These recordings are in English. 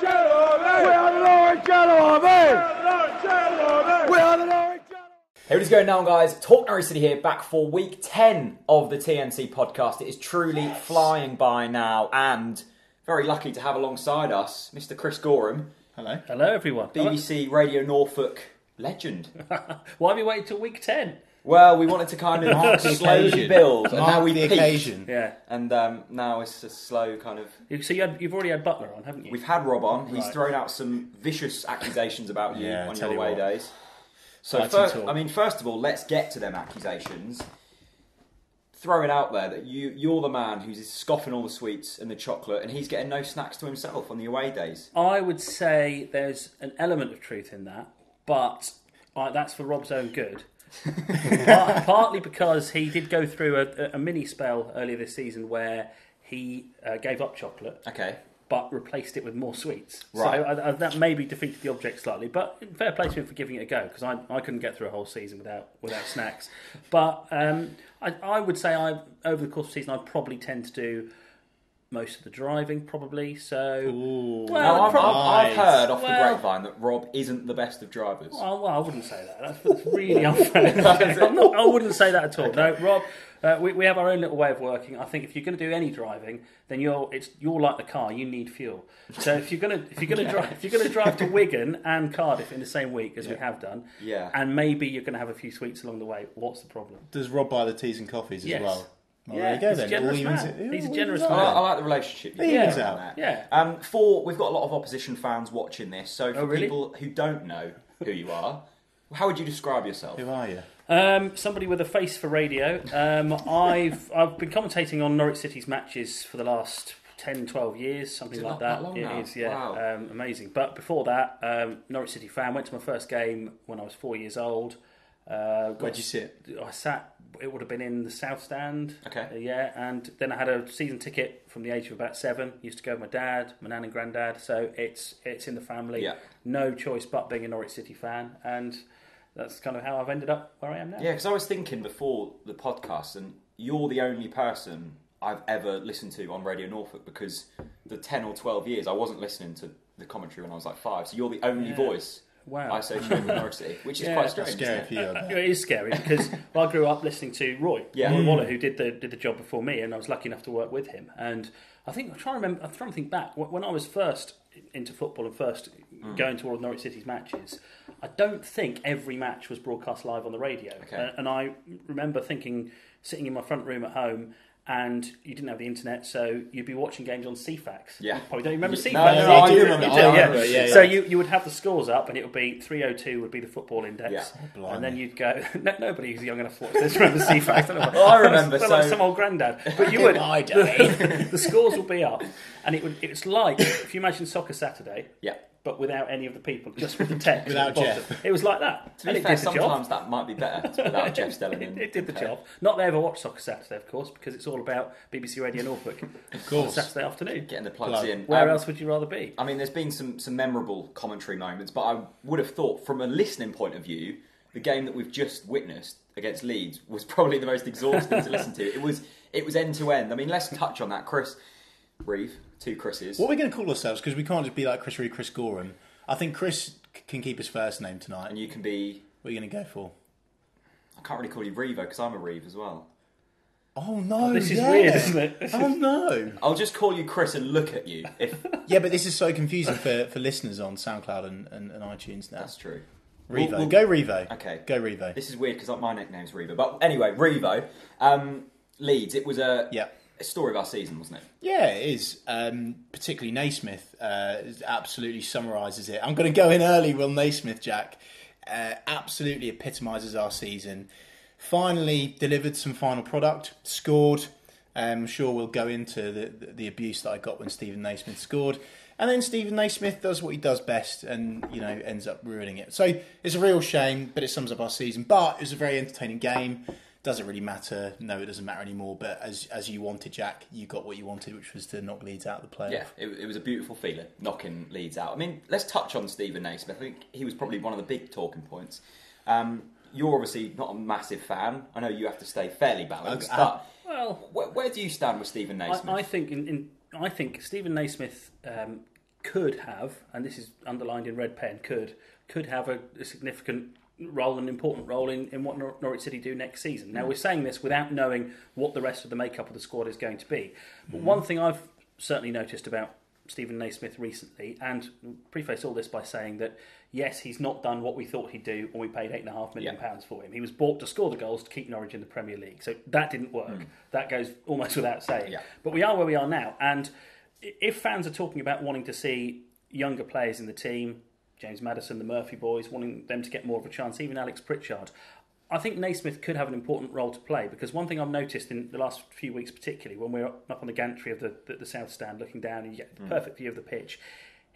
Hey, what is going on, guys? Talk Norwich City here, back for week 10 of the TNC podcast. It is truly flying by now, and very lucky to have alongside us Mr. Chris Goreham, Hello. Hello, everyone. BBC Radio Norfolk legend. Why have you waited till week 10? Well, we wanted to kind of Mark slowly occasion. build, and now we the peaked. occasion. Yeah. And um, now it's a slow kind of. You- So you had, you've already had Butler on, haven't you? We've had Rob on. He's Right. thrown out some vicious accusations about you Yeah, on tell your away what. days. So, Fighting first. I mean, first of all, let's get to them accusations. Throw it out there that you you're the man who's scoffing all the sweets and the chocolate, and he's getting no snacks to himself on the away days. I would say there's an element of truth in that, but uh, that's for Rob's own good. Part- partly because he did go through a, a mini spell earlier this season where he uh, gave up chocolate Okay. but replaced it with more sweets. Right. So I, I, that maybe defeated the object slightly, but fair play to him for giving it a go because I, I couldn't get through a whole season without without snacks. But um, I, I would say I over the course of the season I probably tend to do most of the driving probably. So Ooh. Well, now, I've, prob- I've, I've heard off the grapevine that Rob isn't the best of drivers. well, well, I wouldn't say that. That's, that's really unfair. I'm not, I wouldn't say that at all. No, Rob, uh, we, we have our own little way of working. I think if you're going to do any driving, then you're it's you're like the car. You need fuel. So if you're going to if you're going to drive if you're going to drive to Wigan and Cardiff in the same week as we have done, Yeah. and maybe you're going to have a few sweets along the way, what's the problem? Does Rob buy the teas and coffees Yes. as well? Well, Yeah, there you go he's a then. generous All evens man. He's a generous evens I. I like the relationship. you He have is on out. Yeah. Um, for we've got a lot of opposition fans watching this, so for Oh, really? people who don't know who you are, how would you describe yourself? Who are you? Um, somebody with a face for radio. Um, I've I've been commentating on Norwich City's matches for the last 10, 12 years, something like that. that long It now? is, yeah, Wow. um, amazing. But before that, um, Norwich City fan. Went to my first game when I was four years old. Uh, Where'd you sit? I sat. It would have been in the south stand. Okay. Uh, yeah, and then I had a season ticket from the age of about seven. Used to go with my dad, my nan and granddad. So it's it's in the family. Yeah. No choice but being a Norwich City fan, and that's kind of how I've ended up where I am now. Yeah, because I was thinking before the podcast, and you're the only person I've ever listened to on Radio Norfolk because the 10 or 12 years I wasn't listening to the commentary when I was like five. So you're the only Yeah. voice Wow. I associate with Norwich City, which is Yeah, quite strange. Scary isn't for it? you. I bet. it is scary because well, I grew up listening to Roy, Yeah. Roy Mm. Waller, who did the did the job before me, and I was lucky enough to work with him. And I think I'm trying to remember. I'm trying to think back when I was first into football and first Mm. going to all of Norwich City's matches. I don't think every match was broadcast live on the radio, Okay. And I remember thinking sitting in my front room at home. And you didn't have the internet, so you'd be watching games on Ceefax. Yeah. You probably don't remember No, Ceefax. no, do no. I do You remember, do, yeah. remember, yeah, So yeah. you, you would have the scores up, and it would be 302 would be the football index, Yeah. Oh, and then you'd go. No, nobody who's young enough to watch this oh, remember Ceefax. don't. Well, I remember, Sound like so- some old granddad. But you would. My day. the scores will be up, and it would. It's like if you imagine Soccer Saturday, Yeah. But without any of the people, just with the text. Without the. Jeff. It was like that. To and be it fair, did the job. sometimes that might be better without Jeff Stelling. It, it did the Okay. job. Not that I ever watched Soccer Saturday, of course, because it's all about BBC Radio Norfolk Of course. Saturday afternoon. Getting the plugs Plug. in. Where Um, else would you rather be? I mean, there's been some, some memorable commentary moments, but I would have thought, from a listening point of view, the game that we've just witnessed against Leeds was probably the most exhausting to listen to. It was it was end to end. I mean, let's touch on that, Chris Reeve, two Chris's. What are we going to call ourselves? Because we can't just be like Chris Reeve, Chris Goreham. I think Chris c- can keep his first name tonight. And you can be. What are you going to go for? I can't really call you Revo because I'm a Reeve as well. Oh no! This is yeah. weird, isn't it? This Oh no! I'll just call you Chris and look at you. If Yeah, but this is so confusing for, for listeners on SoundCloud and, and, and iTunes now. that's true. Revo, We'll- we'll- go Revo. Okay. go Revo. This is weird because my nickname's Revo. But anyway, Revo. Um, Leeds. It was a, Yeah. Story of our season, wasn't it? Yeah, it is. Um, particularly Naismith uh, absolutely summarises it. I'm going to go in early, Will Naismith, Jack. Uh, absolutely epitomises our season. Finally delivered some final product, scored. Um, I'm sure we'll go into the, the, the abuse that I got when Stephen Naismith scored. And then Stephen Naismith does what he does best and, you know, ends up ruining it. So it's a real shame, but it sums up our season. But it was a very entertaining game. Doesn't really matter. No, it doesn't matter anymore. But as as you wanted, Jack, you got what you wanted, which was to knock Leeds out of the playoff. Yeah, it, it was a beautiful feeling knocking Leeds out. I mean, let's touch on Stephen Naismith. I think he was probably one of the big talking points. Um, you're obviously not a massive fan. I know you have to stay fairly balanced, Uh, but Well, where, where do you stand with Stephen Naismith? I, I think in, in I think Stephen Naismith um, could have, and this is underlined in red pen, could could have a, a significant role, an important role in, in what Nor- Norwich City do next season. Now we're saying this without knowing what the rest of the makeup of the squad is going to be. But mm-hmm. one thing I've certainly noticed about Stephen Naismith recently, and preface all this by saying that yes, he's not done what we thought he'd do when we paid eight and a half million Yeah. pounds for him. He was bought to score the goals to keep Norwich in the Premier League, so that didn't work. Mm. That goes almost without saying. Yeah. But we are where we are now, and if fans are talking about wanting to see younger players in the team, James Maddison, the Murphy boys, wanting them to get more of a chance, even Alex Pritchard. I think Naismith could have an important role to play because one thing I've noticed in the last few weeks, particularly when we're up on the gantry of the, the, the south stand looking down and you get the mm. perfect view of the pitch,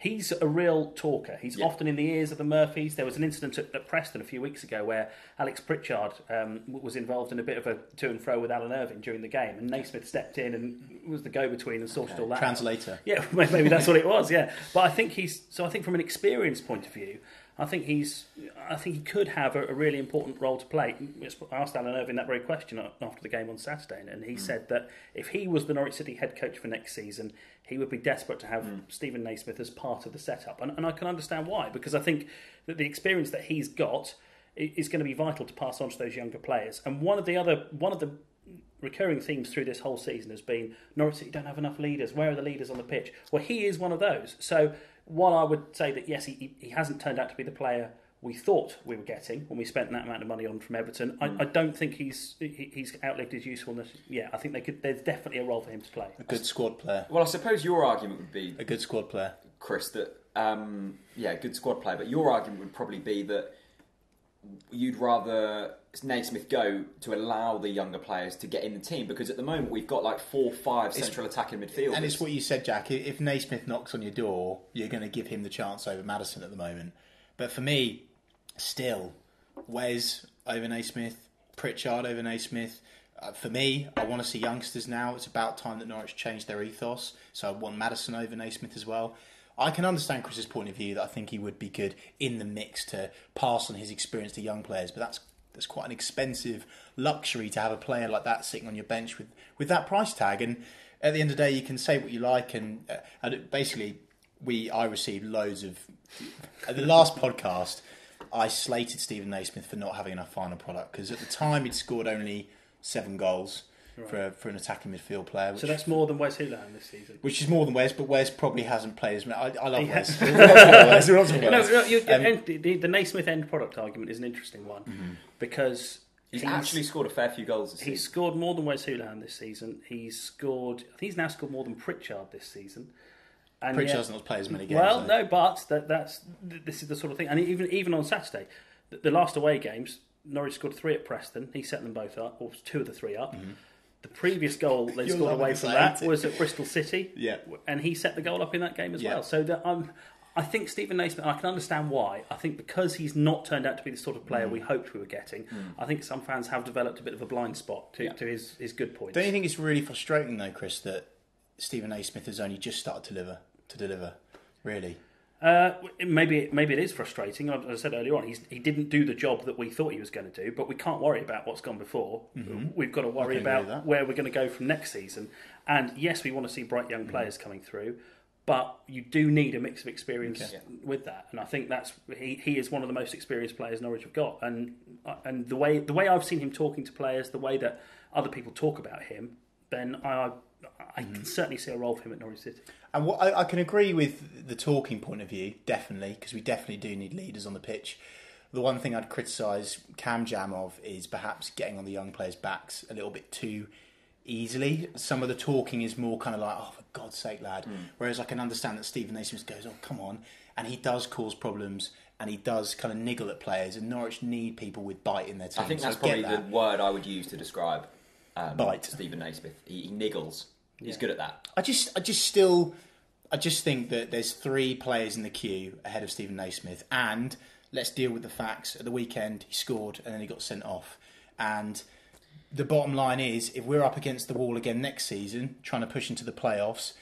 he's a real talker. He's Yeah. often in the ears of the Murphys. There was an incident at, at Preston a few weeks ago where Alex Pritchard um, was involved in a bit of a to and fro with Alan Irvine during the game, and Naismith stepped in and was the go between and sorted all that. Translator. Yeah, maybe that's what it was. Yeah, but I think he's so. I think from an experience point of view, I think he's. I think he could have a, a really important role to play. I asked Alan Irvine that very question after the game on Saturday, and he hmm. said that if he was the Norwich City head coach for next season, he would be desperate to have hmm. Stephen Naismith as part of the setup, and, and I can understand why because I think that the experience that he's got is going to be vital to pass on to those younger players. And one of the other one of the recurring themes through this whole season has been Norwich City don't have enough leaders. Where are the leaders on the pitch? Well, he is one of those. So while I would say that yes, he, he hasn't turned out to be the player we thought we were getting when we spent that amount of money on from Everton, I, I don't think he's he, he's outlived his usefulness. Yeah, I think they could. There's definitely a role for him to play. A good squad player. Well, I suppose your argument would be A good squad player. Chris, that um, yeah, good squad player. But your argument would probably be that you'd rather Naismith go to allow the younger players to get in the team because at the moment we've got like four, five central attacking midfielders. And it's what you said, Jack. If Naismith knocks on your door, you're going to give him the chance over Maddison at the moment. But for me, still, Wes over Naismith, Pritchard over Naismith. Uh, for me, I want to see youngsters now. It's about time that Norwich changed their ethos. So I want Maddison over Naismith as well. I can understand Chris's point of view that I think he would be good in the mix to pass on his experience to young players, but that's that's quite an expensive luxury to have a player like that sitting on your bench with, with that price tag. And at the end of the day, you can say what you like, and, uh, and basically, we I received loads of. At the last podcast, I slated Stephen Naismith for not having enough final product because at the time he'd scored only seven goals for for an attacking midfield player. Which, So that's more than Wes Hoolahan this season. which is more than Wes, but Wes probably hasn't played as many. I, I love He Wes. has- Wes, No, no, you, Um, end, the, the Naismith end product argument is an interesting one because he's, actually scored a fair few goals this He's season. scored more than Wes Hoolahan this season. He's scored. I think he's now scored more than Pritchard this season. And Pritchard's yet- not played as many games. Well, though. no, but that, that's this is the sort of thing. And even even on Saturday, the, the last away games, Norwich scored three at Preston. He set them both up, or two of the three up. The previous goal they scored away from that it. was at Bristol City. Yeah. and he set the goal up in that game as Yeah. well. So that I'm. I think Stephen Naismith, I can understand why. I think because he's not turned out to be the sort of player Mm. we hoped we were getting, I think some fans have developed a bit of a blind spot to, Yeah. to his, his good points. Don't you think it's really frustrating though, Chris, that Stephen Naismith has only just started to deliver? To deliver, really. Uh, maybe maybe it is frustrating. As I said earlier on, he's, he didn't do the job that we thought he was going to do. But we can't worry about what's gone before. We've got to worry Mm-hmm. can agree with about where we're going to go from next season. And yes, we want to see bright Mm-hmm. young players coming through, but you do need a mix of experience Okay. with that. And I think that's he, he is one of the most experienced players Norwich have got. And and the way the way I've seen him talking to players, the way that other people talk about him, then I I Mm-hmm. can certainly see a role for him at Norwich City. And what I, I can agree with the talking point of view, definitely, because we definitely do need leaders on the pitch. The one thing I'd criticise Cam Jam of is perhaps getting on the young players' backs a little bit too easily. Some of the talking is more kind of like, oh, for God's sake, lad. Whereas I can understand that Stephen Naismith goes, oh, come on. And he does cause problems and he does kind of niggle at players. And Norwich need people with bite in their team. I think that's get probably that. the word I would use to describe um, Bite. Stephen Naismith. He, he niggles. He's good at that. I just, I just still, I just think that there's three players in the queue ahead of Stephen Naismith, and let's deal with the facts. At the weekend, he scored and then he got sent off, and the bottom line is, if we're up against the wall again next season, trying to push into the playoffs,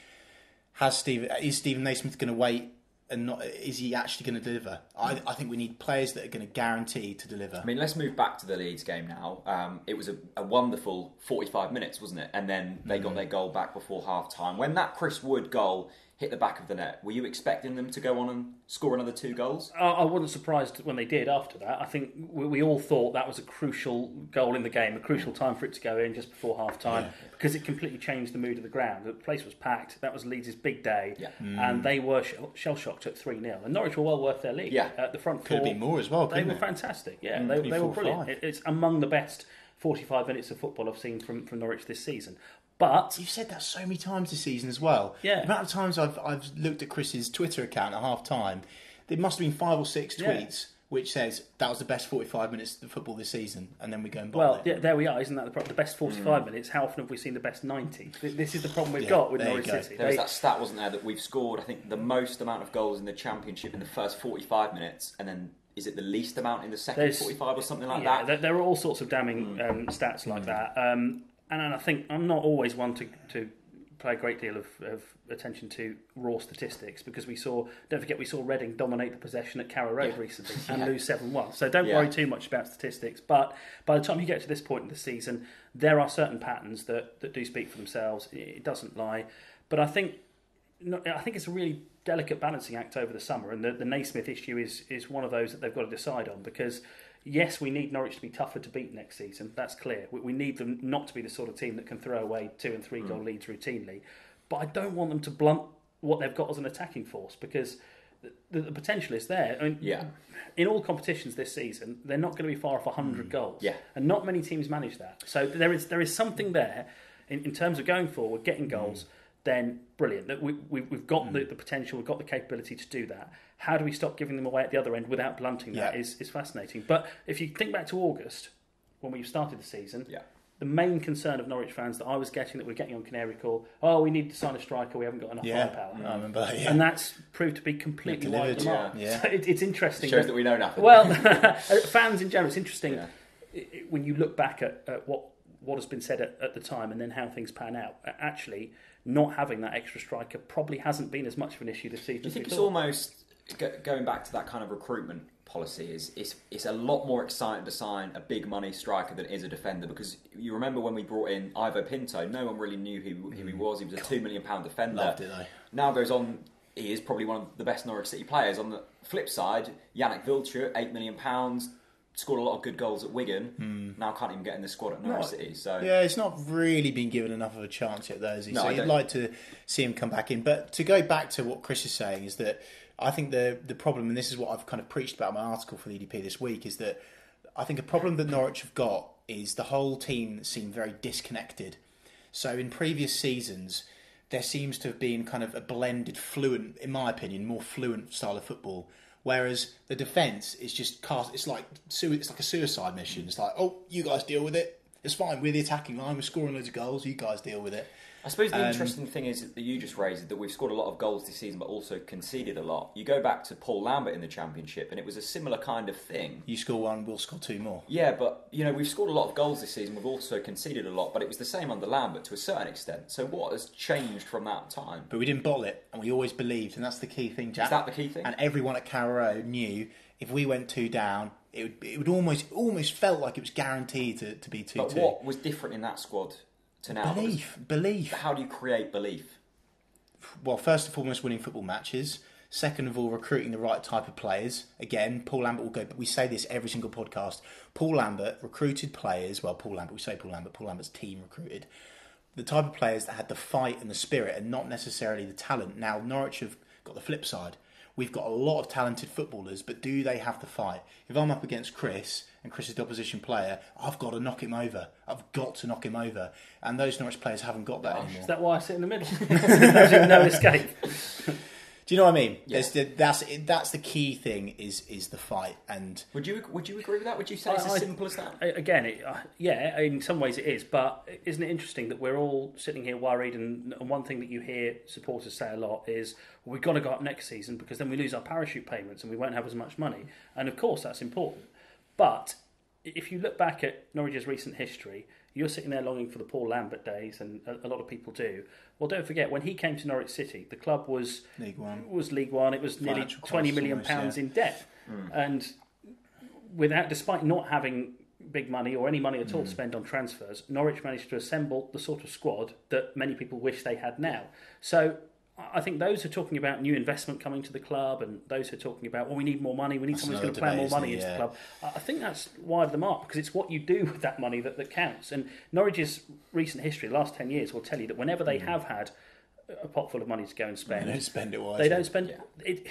has Stephen is Stephen Naismith going to wait? And not is he actually going to deliver? I, I think we need players that are going to guarantee to deliver. I mean, let's move back to the Leeds game now. Um, it was a, a wonderful 45 minutes, wasn't it? And then they got their goal back before half time. When that Chris Wood goal hit the back of the net. Were you expecting them to go on and score another two goals? I, I wasn't surprised when they did after that. I think we, we all thought that was a crucial goal in the game, a crucial time for it to go in just before half time because it completely changed the mood of the ground. The place was packed. That was Leeds' big day. Yeah. And they were shell shocked at 3 0. And Norwich were well worth their lead. Yeah. At the front Could have four. been more as well, They were it? fantastic. Yeah, Mm, they, they were brilliant. It, it's among the best 45 minutes of football I've seen from, from Norwich this season. But You've said that so many times this season as well. Yeah. The amount of times I've I've looked at Chris's Twitter account at half time, there must have been five or six Yeah. tweets which says that was the best forty five minutes of football this season, and then we go and buy Well, it. yeah, there we are. Isn't that the, problem? the best 45 Mm. minutes? How often have we seen the best 90? Th- This is the problem we've Yeah, got with there you Norwich go. City. There was They- that stat, wasn't there, that we've scored, I think, the most amount of goals in the Championship in the first 45 minutes, and then is it the least amount in the second There's- 45 or something like yeah, that? There, there are all sorts of damning um, stats like that. Um, and, and I think I'm not always one to, to pay a great deal of, of attention to raw statistics because we saw, don't forget, we saw Reading dominate the possession at Carrow Road Yeah. recently and Yeah. lose 7 1. So don't Yeah. worry too much about statistics. But by the time you get to this point in the season, there are certain patterns that, that do speak for themselves. It it doesn't lie. But I think I think it's a really delicate balancing act over the summer, and the, the Naismith issue is is one of those that they've got to decide on because. Yes, we need Norwich to be tougher to beat next season. That's clear. We, we need them not to be the sort of team that can throw away two and three hmm. goal leads routinely. But I don't want them to blunt what they've got as an attacking force because the, the, the potential is there. I mean, Yeah. in all competitions this season, they're not going to be far off 100 hmm. goals. Yeah. And not many teams manage that. So there is there is something there in, in terms of going forward, Mm. getting hmm. goals, then brilliant. That we, we, we've got the, the potential, we've got the capability to do that. How do we stop giving them away at the other end without blunting that Yeah. is, is fascinating. But if you think back to August, when we started the season, Yeah. the main concern of Norwich fans that I was getting, that we're getting on Canary Call, oh, we need to sign a striker, we haven't got enough yeah, firepower. Mm. I remember that. Yeah. And that's proved to be completely wide delivered, yeah. So it, it's interesting. Shows that we know nothing. Well, uh, fans in general, it's interesting Yeah. i- i- when you look back at, at what what has been said at, at the time and then how things pan out. Actually, not having that extra striker probably hasn't been as much of an issue this season. Do you think it's thought. almost go, going back to that kind of recruitment policy? Is it's it's a lot more exciting to sign a big money striker than it is a defender because you remember when we brought in Ivo Pinto, no one really knew who, who he mm. was. He was a two million pound defender. Loved it though. Now goes on. He is probably one of the best Norwich City players. On the flip side, Yanic Wildschut, eight million pounds, scored a lot of good goals at Wigan. Hmm. Now can't even get in the squad at Norwich No, City. So Yeah, it's not really been given enough of a chance yet, though, is he? No, so I you'd don't- like to see him come back in. But to go back to what Chris is saying is that I think the the problem, and this is what I've kind of preached about in my article for the EDP this week, is that I think a problem that Norwich have got is the whole team seem very disconnected. So in previous seasons, there seems to have been kind of a blended, fluent, in my opinion, more fluent style of football. Whereas the defence is just cast. It's like it's like a suicide mission. It's like, oh, you guys deal with it. It's fine. We're the attacking line. We're scoring loads of goals. You guys deal with it. I suppose the Um, interesting thing is that you just raised that we've scored a lot of goals this season, but also conceded a lot. You go back to Paul Lambert in the Championship, and it was a similar kind of thing. You score one, we'll score two more. Yeah, but you know we've scored a lot of goals this season. We've also conceded a lot, but it was the same under Lambert to a certain extent. So what has changed from that time? But we didn't bottle it, and we always believed, and that's the key thing, Jack. Is that the key thing? And everyone at Carrow knew if we went two down, it would it would almost almost felt like it was guaranteed to, to be two But two. what was different in that squad to now? Belief, belief. How do you create belief? well, first and foremost, winning football matches. Second of all, recruiting the right type of players. Again, Paul Lambert will go. But we say this every single podcast. Paul Lambert recruited players. Well, Paul Lambert. We say Paul Lambert. Paul Lambert's team recruited the type of players that had the fight and the spirit, and not necessarily the talent. Now, Norwich have got the flip side. We've got a lot of talented footballers, but do they have the fight? If I'm up against Chris and Chris is the opposition player, I've got to knock him over. I've got to knock him over, and those Norwich players haven't got that oh, anymore. Is that why I sit in the middle? There's no escape. Do you know what I mean? Yeah. The, that's that's the key thing is is the fight and Would you would you agree with that? Would you say it's as I- simple as that? A- Again, it, uh, yeah, in some ways it is, but isn't it interesting that we're all sitting here worried? And, and one thing that you hear supporters say a lot is, well, we've got to go up next season because then we lose our parachute payments and we won't have as much money. And of course, that's important. But if you look back at Norwich's recent history, you're sitting there longing for the Paul Lambert days, and a, a lot of people do. Well, don't forget when he came to Norwich City, the club was League One. was League One. It was nearly Financial twenty crisis million almost, pounds yeah. in debt, and without, despite not having big money or any money at all Mm. to spend on transfers, Norwich managed to assemble the sort of squad that many people wish they had now. So I think those who are talking about new investment coming to the club and those who are talking about, well, we need more money, we need That's someone who's going to plan more money into it? the club. I think that's wide of the mark because it's what you do with that money that, that counts. And Norwich's recent history, the last 10 years, will tell you that whenever they have had a pot full of money to go and spend, They don't spend it wisely. they don't spend it.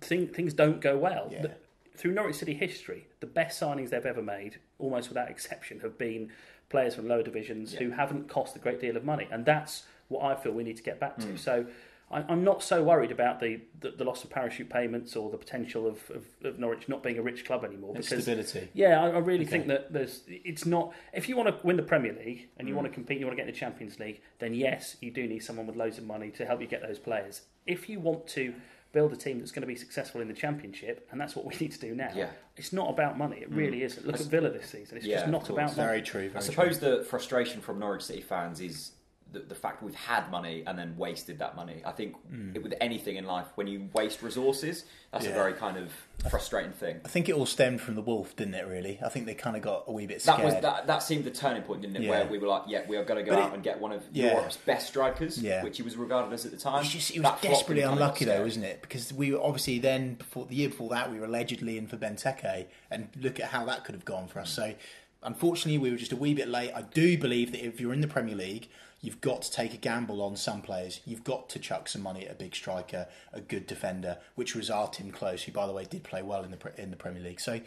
Thing, things don't go well. Yeah. The- through Norwich City history, the best signings they've ever made, almost without exception, have been players from lower divisions who haven't cost a great deal of money, and that's what I feel we need to get back to. Hmm. So. I- I'm not so worried about the, the, the loss of parachute payments or the potential of, of, of Norwich not being a rich club anymore. It's because stability. yeah, I, I really think that there's. It's not. If you want to win the Premier League and you mm. want to compete, you want to get in the Champions League, then yes, you do need someone with loads of money to help you get those players. If you want to build a team that's going to be successful in the Championship, and that's what we need to do now. Yeah. It's not about money. It mm. really isn't. Look at Villa this season. It's Yeah, just not about money. Very true. Very I true. suppose the frustration from Norwich City fans is the, the fact we've had money and then wasted that money. I think hmm. it, with anything in life, when you waste resources, that's a very kind of frustrating thing. I think it all stemmed from the wolf, didn't it? Really, I think they kind of got a wee bit That scared. was that. That seemed the turning point, didn't it? Yeah. Where we were like, "Yeah, we are going to go But out it- and get one of yeah. Europe's best strikers," Yeah. which he was regarded as at the time. It's just, it was That desperately and kinda got unlucky though, wasn't it? Because we were obviously then before the year before that we were allegedly in for Benteke, and look at how that could have gone for us. Hmm. So unfortunately, we were just a wee bit late. I do believe that if you're in the Premier League, you've got to take a gamble on some players. You've got to chuck some money at a big striker, a good defender, which was our Timm Klose, who by the way did play well in the in the Premier League. So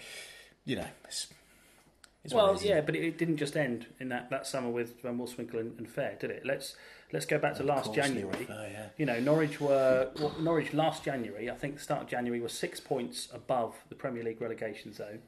you know. It's, it's Well, isn't yeah, but it, it didn't just end in that, that summer with Van Wolfswinkel and, and Fair, did it? Let's let's go back to last course, January. Fair, yeah. You know, Norwich were well, Norwich last January. I think the start of January was six points above the Premier League relegation zone.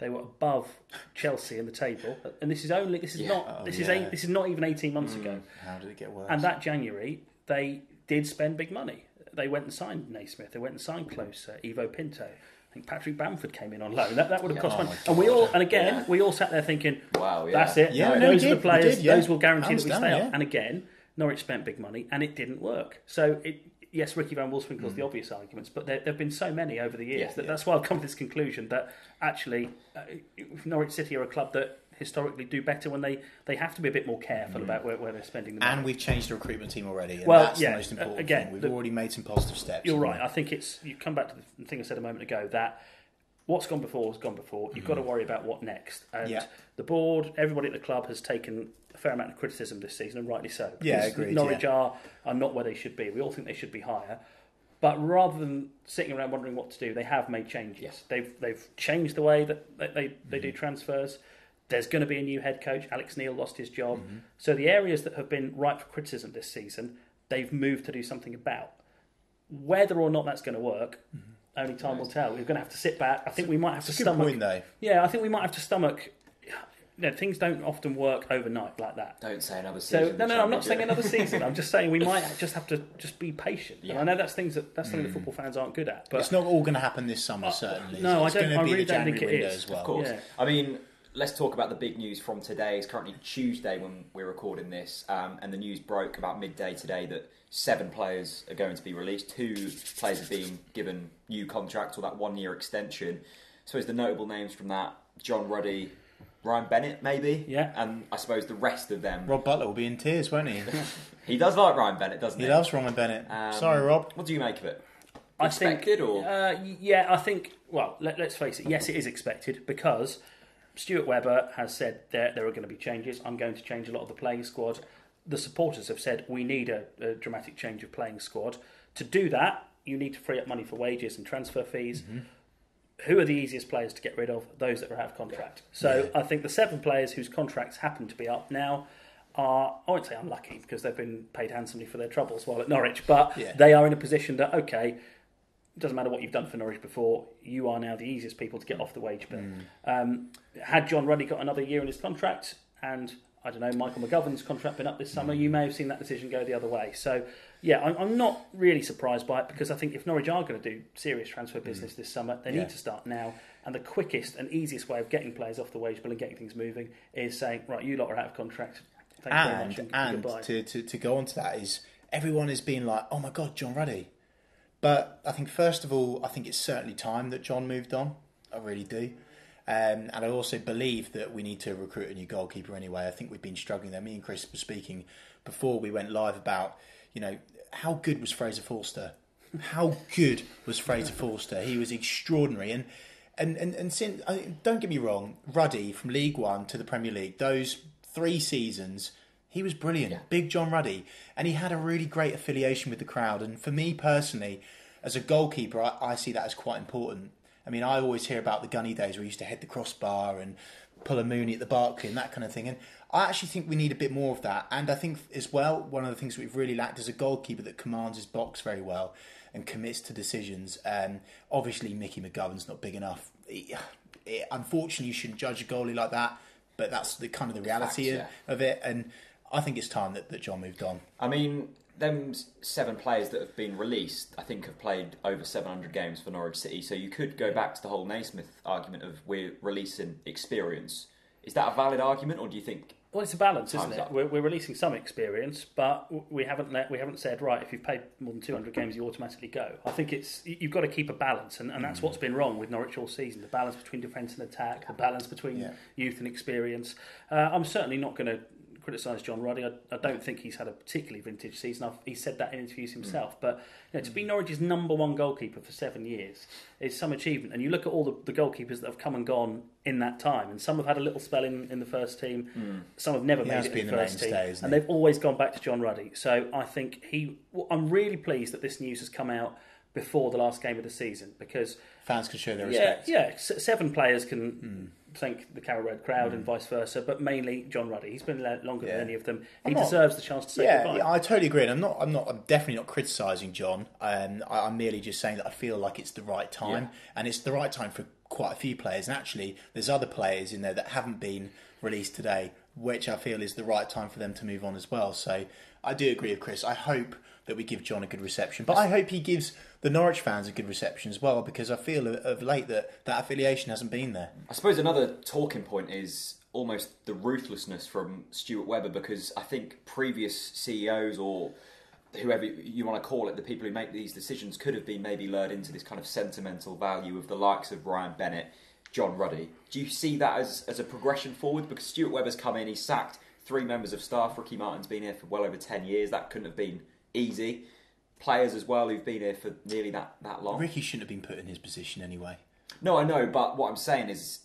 They were above Chelsea in the table, and this is only this is Yeah. not Oh, this is yeah. eight, this is not even eighteen months ago. Mm, how did it get worse? And that January, they did spend big money. They went and signed Naismith. They went and signed Klose, Ivo Pinto. I think Patrick Bamford came in on loan. That, that would have cost Oh money. And we all, and again, Yeah. we all sat there thinking, Wow, yeah. that's it. Yeah, those no, we are the players. did, yeah. Those will guarantee that we stay up. And again, Norwich spent big money, and it didn't work. So it, yes, Ricky Van Wolfswinkel's Mm. the obvious arguments, but there, have been so many over the years Yeah, that yeah. that's why I've come to this conclusion that actually uh, Norwich City are a club that historically do better when they, they have to be a bit more careful about where, where they're spending the money. Mm. And we've changed the recruitment team already. And Well, that's yeah, the most important again, thing. We've the- already made some positive steps. You're right. I think it's you come back to the thing I said a moment ago that what's gone before has gone before. You've got to worry about what next. And. Yeah. the board, everybody at the club has taken fair amount of criticism this season, and rightly so. Yeah, agreed, Norwich yeah. are are not where they should be. We all think they should be higher. But rather than sitting around wondering what to do, they have made changes. Yes. They've they've changed the way that they, they, they Mm-hmm. do transfers. There's going to be a new head coach. Alex Neil lost his job. Mm-hmm. So the areas that have been ripe for criticism this season, they've moved to do something about. Whether or not that's going to work, only time will tell. We're going to have to sit back. I think we might have It's to stomach. point. Yeah, I think we might have to stomach. You know, things don't often work overnight like that. Don't say another So season. no, no, I'm not saying another season. I'm just saying we might just have to just be patient. And Yeah. I know that's things that that's something that football fans aren't good at. But Mm. it's not all going to happen this summer, certainly. no, I it's don't- going to I be really the don't think January it window is. as well. Of course. Yeah. I mean, let's talk about the big news from today. It's currently Tuesday when we're recording this, um, and the news broke about midday today that seven players are going to be released. Two players have been given new contracts or that one-year extension. So, is the notable names from that John Ruddy, Ryan Bennett, maybe? Yeah. And I suppose the rest of them. Rob Butler will be in tears, won't he? He does like Ryan Bennett, doesn't he? he loves Ryan Bennett. Um, Sorry, Rob. What do you make of it? I think, Expected or- uh, yeah, I think. Well, let, us face it. Yes, it is expected because Stuart Webber has said there there are going to be changes. I'm going to change a lot of the playing squad. The supporters have said we need a, a dramatic change of playing squad. To do that, you need to free up money for wages and transfer fees. Who are the easiest players to get rid of? Those that are out of contract. So I think the seven players whose contracts happen to be up now are, I won't say unlucky because they've been paid handsomely for their troubles while at Norwich, but Yeah. they are in a position that, okay, it doesn't matter what you've done for Norwich before, you are now the easiest people to get off the wage bill. Um, had John Ruddy got another year in his contract, and I don't know, Michael McGovern's contract been up this summer, you may have seen that decision go the other way. So, yeah, I'm, I'm not really surprised by it because I think if Norwich are going to do serious transfer business this summer, they Yeah. need to start now. And the quickest and easiest way of getting players off the wage bill and getting things moving is saying, right, you lot are out of contract. Thank you very much and and, and goodbye. to, to, to go on to that is everyone is being like, oh my god, John Ruddy. But I think first of all, I think it's certainly time that John moved on. I really do. Um, and I also believe that we need to recruit a new goalkeeper anyway. I think we've been struggling there. Me and Chris were speaking before we went live about, you know, how good was Fraser Forster? How good was Fraser Forster? He was extraordinary, and and and, and since, I, don't get me wrong, Ruddy from League One to the Premier League, those three seasons, he was brilliant. Yeah. Big John Ruddy, and he had a really great affiliation with the crowd. And for me personally, as a goalkeeper, I, I see that as quite important. I mean, I always hear about the gunny days where we used to head the crossbar and pull a Mooney at the Barclay and that kind of thing. And I actually think we need a bit more of that. And I think as well, one of the things we've really lacked is a goalkeeper that commands his box very well and commits to decisions. Um, obviously, Mickey McGovern's not big enough. He- it- unfortunately, you shouldn't judge a goalie like that, but that's the kind of the reality Facts, of, of it. And I think it's time that, that John moved on. I mean, them seven players that have been released, I think, have played over 700 games for Norwich City. So you could go back to the whole Naismith argument of we're releasing experience. Is that a valid argument, or do you think? Well, it's a balance, isn't it? We're, we're releasing some experience, but we haven't let, we haven't said right. If you've played more than two hundred games, you automatically go. I think it's you- you've got to keep a balance, and, and that's what's been wrong with Norwich all season: the balance between defence and attack, the balance between Yeah. youth and experience. Uh, I'm certainly not going to criticise John Ruddy. I, I don't think he's had a particularly vintage season. I've, he said that in interviews himself. But you know, to be Norwich's number one goalkeeper for seven years is some achievement. And you look at all the, the goalkeepers that have come and gone in that time, and some have had a little spell in, in the first team. Hmm. Some have never He made it been in the first team, and they've always gone back to John Ruddy. So I think he. well, I'm really pleased that this news has come out before the last game of the season because Fans can show their yeah, respect. yeah. Seven players can hmm. Thank the Carrow Road crowd and vice versa, but mainly John Ruddy. He's been longer Yeah. than any of them. He not- deserves the chance to say yeah, goodbye. yeah, I totally agree. And I'm not, I'm not, I'm definitely not criticising John. Um, I, I'm merely just saying that I feel like it's the right time, Yeah. and it's the right time for quite a few players. And actually, there's other players in there that haven't been released today, which I feel is the right time for them to move on as well. So I do agree with Chris. I hope that we give John a good reception, but I hope he gives the Norwich fans a good reception as well, because I feel of- late that that affiliation hasn't been there. I suppose another talking point is almost the ruthlessness from Stuart Webber because I think previous CEOs or whoever you want to call it, the people who make these decisions could have been maybe lured into this kind of sentimental value of the likes of Ryan Bennett, John Ruddy. Do you see that as, as a progression forward? Because Stuart Webber's come in, he's sacked three members of staff. Ricky Martin's been here for well over 10 years. That couldn't have been easy. Players as well who've been here for nearly that, that long. Ricky shouldn't have been put in his position anyway. No, I know, but what I'm saying is,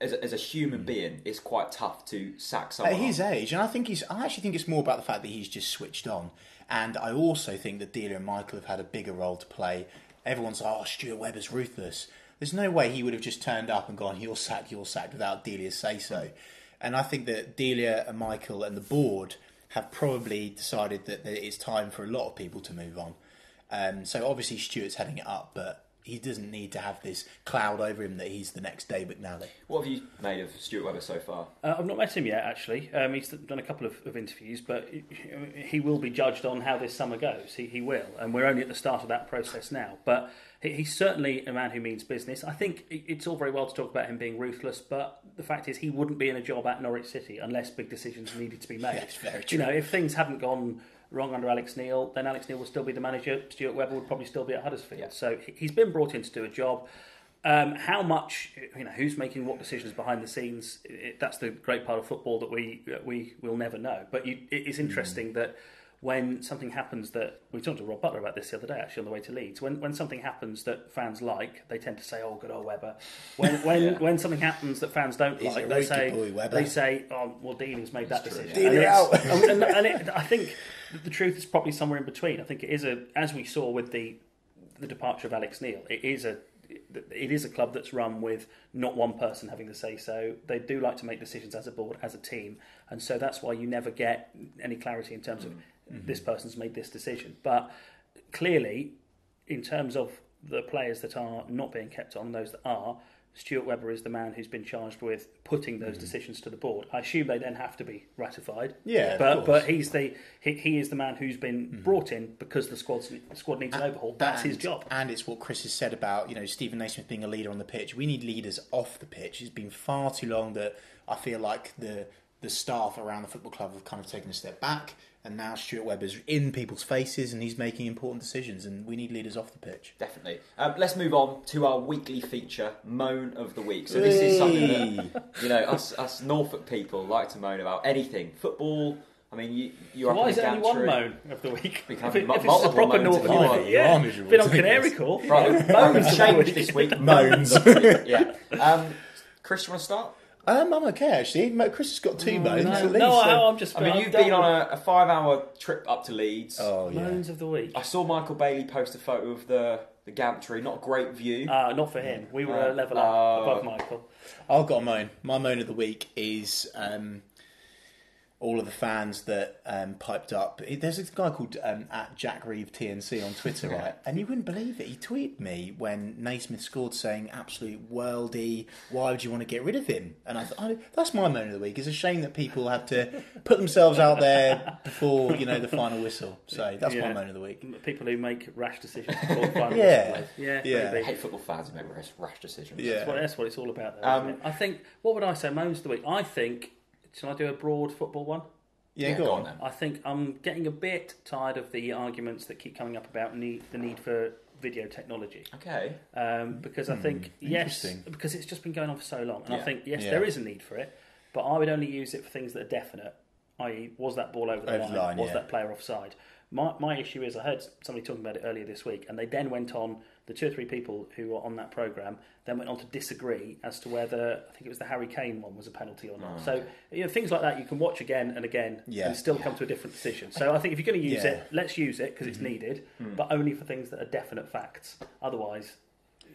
as a, as a human being, it's quite tough to sack someone. At his off. age, and I think he's. I actually think it's more about the fact that he's just switched on, and I also think that Delia and Michael have had a bigger role to play. Everyone's like, "Oh, Stuart Webber's ruthless." There's no way he would have just turned up and gone, "You're sacked, you're sacked," without Delia's say so. And I think that Delia and Michael and the board have probably decided that, it's time for a lot of people to move on. Um, so obviously Stuart's heading it up, but he doesn't need to have this cloud over him that he's the next Dave McNally. What have you made of Stuart Webber so far? Uh, I've not met him yet, actually. Um, he's done a couple of, of interviews, but he, he will be judged on how this summer goes. He, he will, and we're only at the start of that process now. But he, he's certainly a man who means business. I think it's all very well to talk about him being ruthless, but the fact is he wouldn't be in a job at Norwich City unless big decisions needed to be made. Yeah, it's very You know, if things hadn't gone wrong under Alex Neil, then Alex Neil will still be the manager. Stuart Webber would probably still be at Huddersfield. Yeah. So he- he's been brought in to do a job. Um, how much, you know, who's making what decisions behind the scenes? It, that's the great part of football that we we will never know. But you, it is interesting that when something happens that we talked to Rob Butler about this the other day, actually on the way to Leeds. When when something happens that fans like, they tend to say, "Oh, good old Webber." When when Yeah. when something happens that fans don't He's like, they say boy, they say, "Oh, well, Delia's made that true, decision." yeah. And out. and, and, and it, I think the truth is probably somewhere in between. I think it is a, as we saw with the the departure of Alex Neil, it is a it is a club that's run with not one person having the say so. They do like to make decisions as a board, as a team, and so that's why you never get any clarity in terms of mm-hmm. this person's made this decision. But clearly, in terms of the players that are not being kept on, those that are, Stuart Webber is the man who's been charged with putting those hmm. decisions to the board. I assume they then have to be ratified. Yeah, but but he's the he, he is the man who's been hmm. brought in because the squad the squad needs an overhaul. That's his job. And it's what Chris has said about, you know, Stephen Naismith being a leader on the pitch. We need leaders off the pitch. It's been far too long that I feel like the the staff around the football club have kind of taken a step back and now Stuart Webber's in people's faces and he's making important decisions and we need leaders off the pitch. Definitely. Um, let's move on to our weekly feature, Moan of the Week. So this is something that, you know, us, us Norfolk people like to moan about anything. Football, I mean, you you're Why up is there only against one moan of the week? We If, can't it, have if it's a multiple proper moans North if you London, want. You are yeah. miserable, Been on take Canary this. Call. Right, Moans of the changed week. this week. Moans. yeah. Um, Chris, you want to start? Um, I'm okay actually. Chris has got two moans No, at least. no, so- I, I'm just. I mean, I'm you've been on a, a five-hour trip up to Leeds. Oh yeah. moans of the week. I saw Michael Bailey post a photo of the the gantry. Not a great view. Uh, not for him. We were Uh, a level up uh, above Michael. I've got a moan. My moan of the week is um, all of the fans that um, piped up. There's a guy called um, at Jack Reeve TNC on Twitter, right? And you wouldn't believe it. He tweeted me when Naismith scored, saying "absolute worldy. Why would you want to get rid of him?" And I thought, that's my moan of the week. It's a shame that people have to put themselves out there before you know the final whistle. So that's my Yeah. moan of the week. People who make rash decisions before the final Yeah. whistle plays. yeah, Yeah. I hate football fans who make rash, rash decisions. Yeah. That's what, that's what it's all about. Though, Um, isn't it? I think. What would I say? Moans of the week. I think. Shall I do a broad football one? Yeah, go, on. then. I think I'm getting a bit tired of the arguments that keep coming up about need, the need for video technology. Okay. Um, because I think yes, interesting. because it's just been going on for so long, and I Yeah. think yes, Yeah. there is a need for it, but I would only use it for things that are definite. I.e., was that ball over the Over line? the line, was yeah. that player offside? My my issue is I heard somebody talking about it earlier this week, and they then went on the two or three people who were on that program then went on to disagree as to whether I think it was the Harry Kane one was a penalty or not. Oh, so you know things like that you can watch again and again Yeah. and still come to a different decision. So I think if you're going to use Yeah. it, let's use it because it's mm-hmm. needed, mm. but only for things that are definite facts. Otherwise,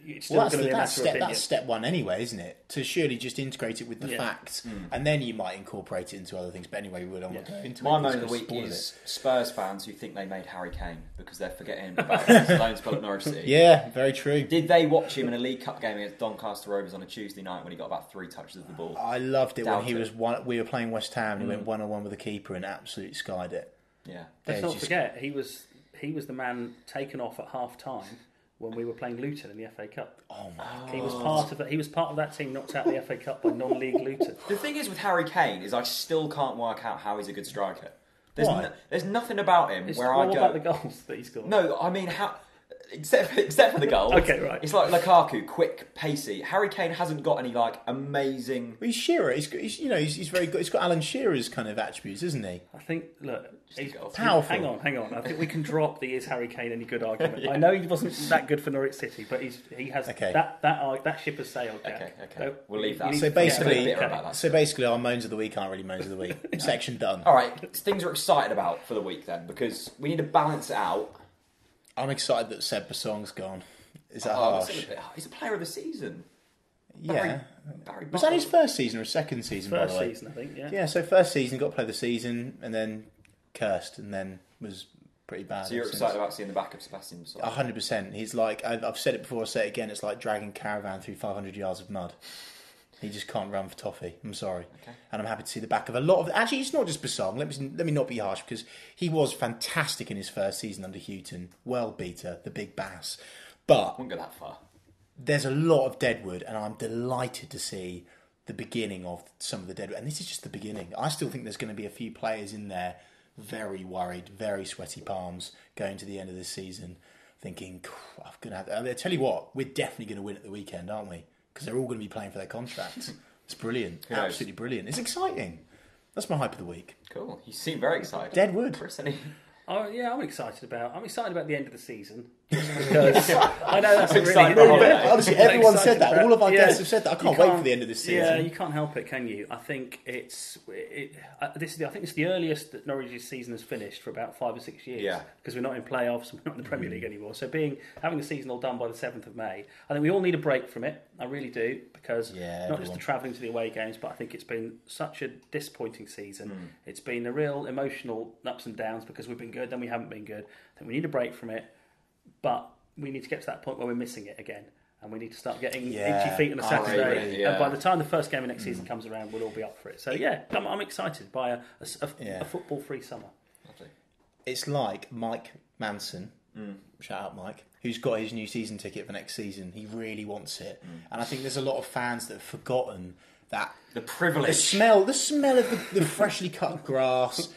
it's still Well, that's, going to the, be a that's, matter of step, opinion. that's step one anyway, isn't it? To surely just integrate it with the Yeah. facts, mm. and then you might incorporate it into other things. But anyway, we don't want to go into My it. moan because of the week spoiled is Spurs fans who think they made Harry Kane because they're forgetting about his loan spell at Norwich City. Yeah, very true. Did they watch him in a League Cup game against Doncaster Rovers on a Tuesday night when he got about three touches of the ball? I loved it Doubt when he it. was one. We were playing West Ham, and he went one on one with the keeper and absolutely skied it. Yeah. Let's not just- forget he was he was the man taken off at half time when we were playing Luton in the FA Cup. Oh my! Oh. He was part of that. He was part of that team knocked out the FA Cup by non-league Luton. The thing is with Harry Kane is I still can't work out how he's a good striker. There's, Why? no, there's nothing about him It's, where well, I what go. about the goals that he scored? No, I mean how. Except for, except for the goal. Okay, right. It's like Lukaku, quick, pacey. Harry Kane hasn't got any like amazing. Well, he's Shearer. He's, got- he's you know he's, he's very good. He's got Alan Shearer's kind of attributes, isn't he? I think look, he's goals. Powerful. Hang on, hang on. I think we can drop the is Harry Kane any good argument. I know he wasn't that good for Norwich City, but he's he has Okay. that that arg- that ship has sailed. Jack. Okay, okay. No, We'll leave that. So basically- about bitter it. about that. So basically, our moans of the week aren't really moans of the week. Section done. All right, things we're excited about for the week then, because we need to balance it out. I'm excited that Seb Song's gone. Is that Oh, harsh? a bit- he's a player of the season. Yeah. Barry, Barry Was that his first season or second season? by First the way? season, I think. Yeah. Yeah, so first season got to play the season and then cursed and then was pretty bad. So you're since. excited about seeing the back of Sebastian? A hundred percent. He's like I've, I've said it before. I'll say it again. It's like dragging caravan through 500 yards of mud. He just can't run for toffee. I'm sorry, Okay. and I'm happy to see the back of a lot of. Actually, it's not just Bassong. Let me let me not be harsh because he was fantastic in his first season under Hughton. Well beater, the big bass. But Wouldn't go that far. there's a lot of Deadwood, and I'm delighted to see the beginning of some of the Deadwood. And this is just the beginning. I still think there's going to be a few players in there very worried, very sweaty palms going to the end of this season, thinking, I'm going to have. I tell you what, we're definitely going to win at the weekend, aren't we? Because they're all going to be playing for their contracts. it's brilliant, Who knows? absolutely brilliant. It's exciting. That's my hype of the week. Cool. You seem very excited. Deadwood. Chris, any? Oh yeah, I'm excited about. I'm excited about the end of the season because I know that's a really, excited really about holiday. Honestly, everyone said that. All of our yeah. guests have said that. I You can't wait for the end of this season. Yeah, you can't help it, can you? I think it's it, uh, this is the, I think it's the earliest that Norwich's season has finished for about five or six years. Yeah. because we're not in playoffs, we're not in the Premier League anymore. So being having the season all done by the seventh of May, I think we all need a break from it. I really do because Yeah, not just the travelling to the away games, but I think it's been such a disappointing season. Hmm. It's been a real emotional ups and downs because we've been good, then we haven't been good. I think we need a break from it, but we need to get to that point where we're missing it again. And we need to start getting Yeah, itchy feet on a Saturday. agree, yeah. And by the time the first game of next season comes around, we'll all be up for it. So yeah, I'm, I'm excited by a, a, a- Yeah. a football-free summer. Lovely. it's like Mike Manson, Mm. shout out Mike, who's got his new season ticket for next season. He really wants it, Mm. and I think there's a lot of fans that have forgotten that The privilege, the smell, the smell of the, the freshly cut grass.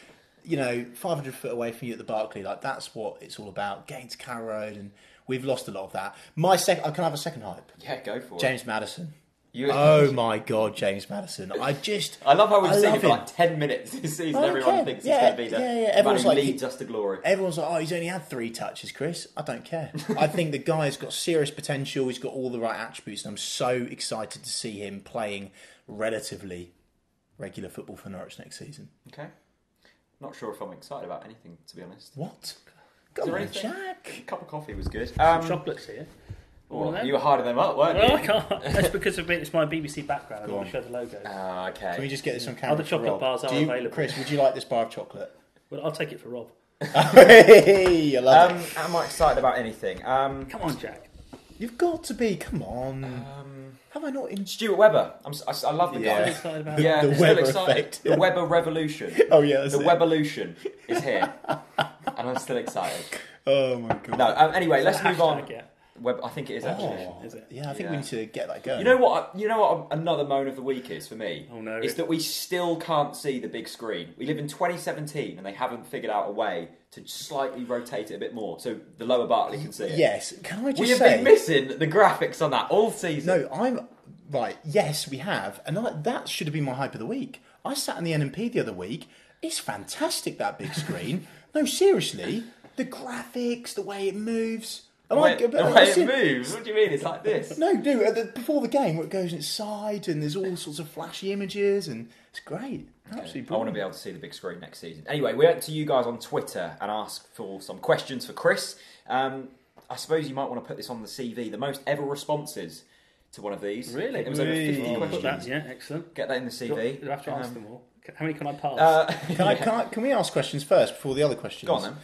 You know, 500 foot away from you at the Barclay, like that's what it's all about. Getting to Carrow Road, and we've lost a lot of that. My second, I can have a second hype. Yeah, go for it. James Maddison. You, Oh my God, James Maddison! I just I love how we've I seen it for him. like ten minutes this season. Everyone care. thinks Yeah, he's going to be the yeah, yeah. Everyone's like, leads us to glory. Everyone's like, oh, he's only had three touches, Chris. I don't care. I think the guy's got serious potential. He's got all the right attributes, and I'm so excited to see him playing relatively regular football for Norwich next season. Okay. Not sure if I'm excited about anything, to be honest. What? Come on, anything? Jack. A cup of coffee was good. Um, Chocolates here. All well, you were hiding them up, weren't Well, I you? can't. That's because of it. It's my BBC background. I Go want to show the logos. Ah, okay. Can we just get this on camera? Other for chocolate Rob? bars are you- available. Chris, would you like this bar of chocolate? Well, I'll take it for Rob. hey, I love Um, it. am I excited about anything? Um, Come on, Jack. You've got to be. Come on. um, Have I not? In- Stuart Webber. I'm, s- I, I love the Yeah. I'm guy. excited about Yeah, The still Webber excited. effect. The Webber revolution. oh yeah, that's the it. Webevolution is here, and I'm still excited. Oh my god. No, um, anyway, let's move on. hashtag yet? Web, I think it is actually. Oh, Is it? Yeah, I think Yeah. we need to get that going. You know what? You know what? Another moan of the week is for me. Oh, no. Is that we still can't see the big screen. We live in 2017, and they haven't figured out a way to slightly rotate it a bit more, so the lower Barclay can see it. Yes. Can I just we have say? been missing the graphics on that all season. No, I'm right. Yes, we have, and I, that should have been my hype of the week. I sat in the NMP the other week. It's fantastic that big screen. no, seriously, the graphics, the way it moves. The And way, I- the way I it see- moves. What do you mean? It's like this. No, no. At the, before the game, where it goes inside, and there's all sorts of flashy images, and it's great. Absolutely I want to be able to see the big screen next season. Anyway, we went to you guys on Twitter and asked for some questions for Chris. Um, I suppose you might want to put this on the CV. The most ever responses to one of these. Really? I It was over 50 Oh, Put that, questions. yeah, excellent. Get that in the Do CV. I have to ask Um, them all? How many can I pass? Uh, Can, I, can, I, can we ask questions first before the other questions? Go on then.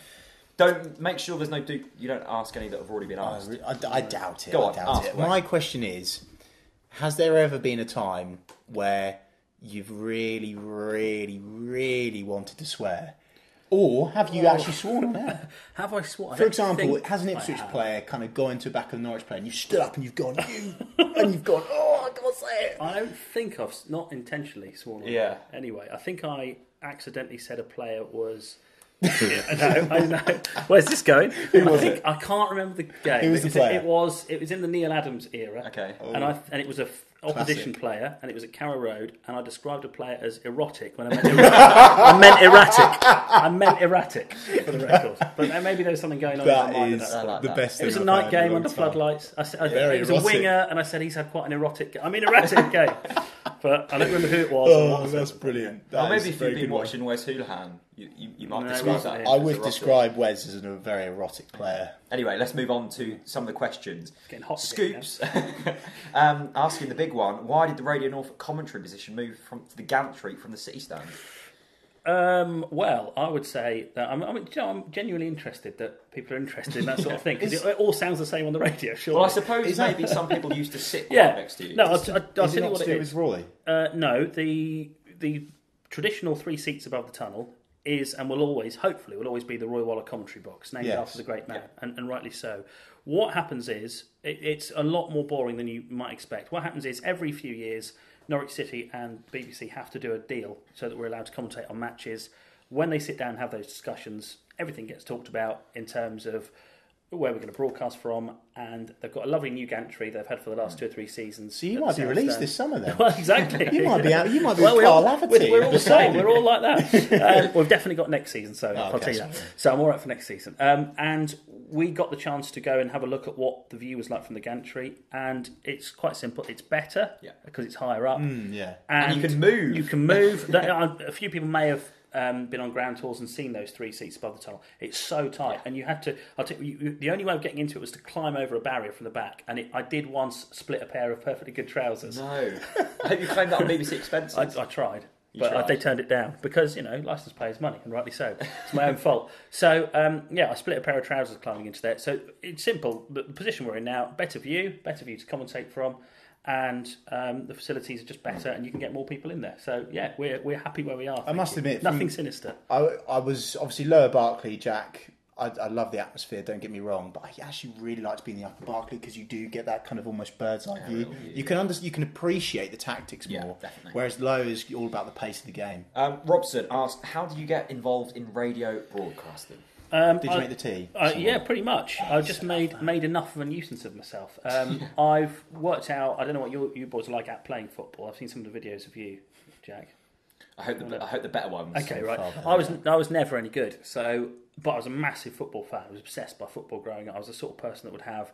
Don't make sure there's no. Du- you don't ask any that have already been I, asked. re- I, I doubt it. Go I doubt ask it. away. My question is: Has there ever been a time where you've really, really, really wanted to swear, or have you actually oh. sworn on have I sworn? For example, think has an Ipswich player kind of gone into the back of the Norwich player and you've stood up and you've gone, you, and you've gone, oh, I can't say it. I don't think I've s- not intentionally sworn. on Yeah. it. Anyway, I think I accidentally said a player was. Yeah, I know, I know. Where's this going? Who was I think it? I can't remember the game. Who was the it- player? It was it was in the Neil Adams era. Okay. And I and it was a f- opposition Classic. player, and it was at Carrow Road, and I described a player as erotic when I meant erratic. I meant erratic. I meant erratic for the record. But there- maybe there was something going on in That my mind. at is that I like the that. best it was thing a I've night heard in a game long under time. floodlights. I said, Very it was a erotic. winger, and I said he's had quite an erotic. Ga- I mean, erratic game, but I don't remember who it was. Oh, what it. that's brilliant. Or That maybe is if you've been good one. watching Wes Hoolahan, you, you, you might No, describe he's- that. I I would describe Wes as a very erotic player. Anyway, let's move on to some of the questions. getting hot Scoops, um, asking the big one: Why did the Radio Norfolk commentary position move from to the gantry from the city stand? Um, well, I would say that I'm, I'm, you know, I'm genuinely interested that people are interested in that sort of thing because it, it all sounds the same on the radio. Sure. Well, I suppose Is that- maybe some people used to sit yeah. next to you. No, I'll, I'll, I'll Is tell it you not what to it do is. with Uh, no, the the traditional three seats above the tunnel is and will always, hopefully, will always be the Roy Waller commentary box, named Yes. after the great man, and, and rightly so. What happens is it, it's a lot more boring than you might expect. What happens is every few years, Norwich City and BBC have to do a deal so that we're allowed to commentate on matches. When they sit down and have those discussions, everything gets talked about in terms of where we're going to broadcast from, and they've got a lovely new gantry they've had for the last two or three seasons. So you might be released Stand. this summer then. Well, exactly. You might be out. You might be Well, with we're Carl all, Lafferty. we're, we're all the same. We're all like that. Um, we've definitely got next season, so I'll okay, tell you that. So I'm all right for next season. Um, and we got the chance to go and have a look at what the view was like from the gantry, and it's quite simple. It's better Yeah. because it's higher up, Mm, yeah. And you can move. You can move. Uh, a few people may have. Um, been on ground tours and seen those three seats above the tunnel. It's so tight, and you had to. I'll you, you, the only way of getting into it was to climb over a barrier from the back, and it, I did once split a pair of perfectly good trousers. No, I hope you claimed that on BBC expenses. I, I tried, You but tried. they turned it down because you know license pays money, and rightly so. It's my own fault. So um, yeah, I split a pair of trousers climbing into there. So it's simple. The position we're in now, better view, better view to commentate from, and um, the facilities are just better, and you can get more people in there. So yeah, we're we're happy where we are. I must you. admit, from- nothing sinister. I, I was obviously lower Barclay, Jack. I, I love the atmosphere. Don't get me wrong, but I actually really like to be in the upper Barclay because you do get that kind of almost bird's eye view. You can under, you can appreciate the tactics Yeah, more. definitely. Whereas low is all about the pace of the game. Um, Robson asked, "How did you get involved in radio broadcasting?" Um, Did you I- make the tea? Uh, yeah, pretty much. I just made made enough of a nuisance of myself. Um, I've worked out. I don't know what you, you boys are like at playing football. I've seen some of the videos of you, Jack. I hope the I hope the better ones. Okay, right. I was I was never any good. So, but I was a massive football fan. I was obsessed by football growing up. I was the sort of person that would have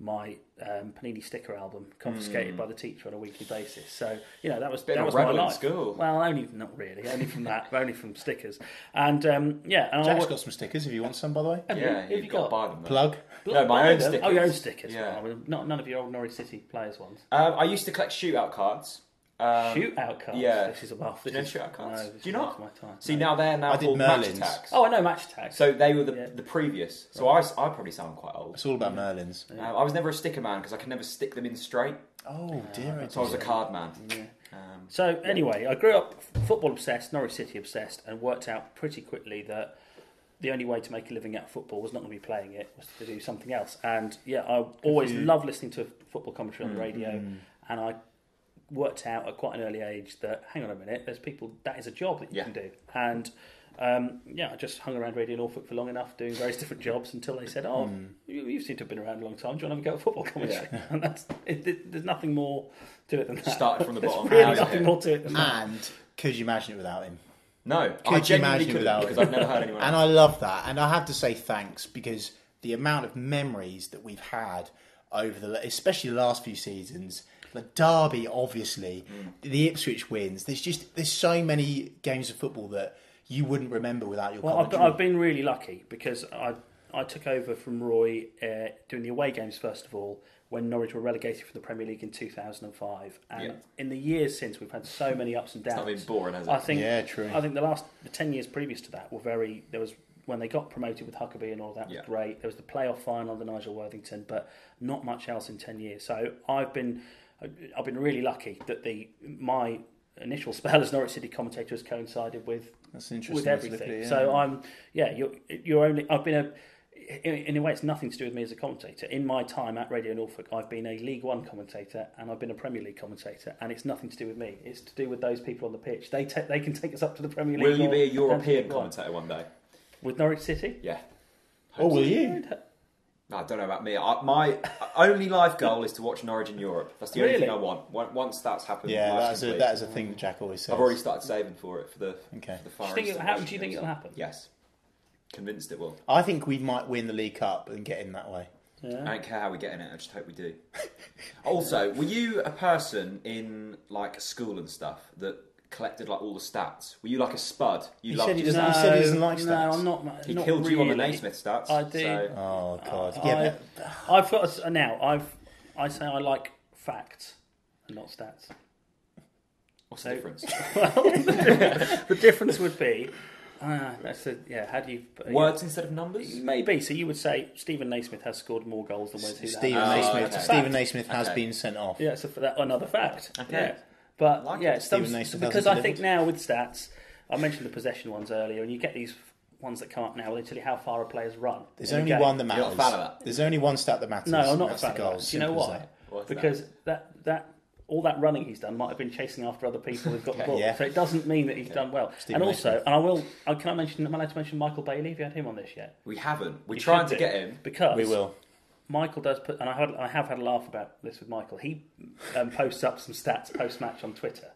my um, Panini sticker album confiscated by the teacher on a weekly basis. So, you know, that was. Bit that of was my rebel life. school. Well, only not really, only from that, only from stickers. And um, yeah, and I Jack's wa- got some stickers if you want some, by the way. Have you- Yeah, have you've you got to got? buy them. though. Plug. No, my own Oh, stickers. your own stickers. Yeah. Well, not none of your old Norwich City players ones. Um, I used to collect shootout cards. Um, Shootout cards. yeah. This is about. Do This you know is, shootout cards? No, Do you is not? My time. See, No. now they're now I did called Match Attax. Oh, I know match tags. So they were the, Yeah. the previous. So I I probably sound quite old. It's all about Merlins. Uh, I was never a sticker man because I could never stick them in straight. Oh dear. So I was a card man. Yeah. Um, So anyway, I grew up football obsessed, Norwich City obsessed, and worked out pretty quickly that the only way to make a living at football was not going to be playing it, was to do something else. And yeah, I always you. loved listening to football commentary on the radio, and I worked out at quite an early age that hang on a minute, there's people that is a job that you Yeah. can do, and. Um, yeah, I just hung around Radio Norfolk for long enough, doing various different jobs until they said, "Oh, you, you seem to have been around a long time. Do you want to have a go at football commentary?" and that's it, it- there's nothing more to it than that. Started from the There's bottom. really How's it? nothing more to it than that. And could you imagine it without him? no, I you genuinely imagine couldn't without because it? I've never heard anyone. And else. I love that. And I have to say thanks because the amount of memories that we've had over the, especially the last few seasons, the Derby, obviously, Mm. the Ipswich wins. There's just there's so many games of football that you wouldn't remember without your Well, I've. I've been really lucky because I I took over from Roy uh, doing the away games first of all when Norwich were relegated from the Premier League in 2005, and Yeah. in the years since we've had so many ups and It's downs. not been boring, has it? I think Yeah, true. I think the last the ten years previous to that were very. There was when they got promoted with Huckerby and all that was Yeah. great. There was the playoff final under Nigel Worthington, but not much else in ten years. So I've been I've been really lucky that the my initial spell as Norwich City commentator has coincided with That's interesting. with way to look everything. it, yeah. So I'm yeah you're you're only I've been a in, in a way, it's nothing to do with me as a commentator. In my time at Radio Norfolk, I've been a League One commentator and I've been a Premier League commentator, and it's nothing to do with me. It's to do with those people on the pitch. They ta- they can take us up to the Premier League. Will you be a European League One. commentator one day? with Norwich City? Yeah. oh, will you? No, I don't know about me. I, my only life goal is to watch Norwich in Europe. That's the only Really? thing I want. Once- Once that's happened, Yeah, life's that's a, complete. that is a thing that Jack always says. I've already started saving for it for the Okay. for the Do far you think it, and how do you think it'll happen? Yes, convinced it will. I think we might win the League Cup and get in that way. I Yeah. don't care how we get in it. I just hope we do. also, were you a person in like school and stuff that collected like all the stats? Were you like a spud? You He loved said he just- doesn't- said he doesn't like no, stats. I'm not. He not killed you on the really. Naismith stats. I did. so- Oh God! I, yeah, but I've got a, now. I've I say I like facts and not stats. What's So- the difference? the difference would be, uh, that's a, yeah. How do you Words instead of numbers. Maybe. So you would say Stephen Naismith has scored more goals than Wes Hughes. Stephen Oh, Naismith. okay. Stephen Naismith has Okay. been sent off. Yeah, so for that another fact. Okay. Yeah. But Like yeah, it. it's Stephen some- Naismith because I think now with stats, I mentioned the possession ones earlier, and you get these ones that come up now. They tell you how far a player's run. There's only game. one that You're not matters. a fan of that? There's only one stat that matters. No, I'm not a fan the of that. You know Simple why? that. That? Because that that all that running he's done might have been chasing after other people who've got the ball. Yeah. So it doesn't mean that he's done well. Stephen and also, Naismith. and I will, uh, can I mention? Am I allowed to mention Michael Bailey? Have you had him on this yet? We haven't. We're You trying to do, get him. because We will. Michael does put, and I, had, I have had a laugh about this with Michael. He um, posts up some stats post match on Twitter,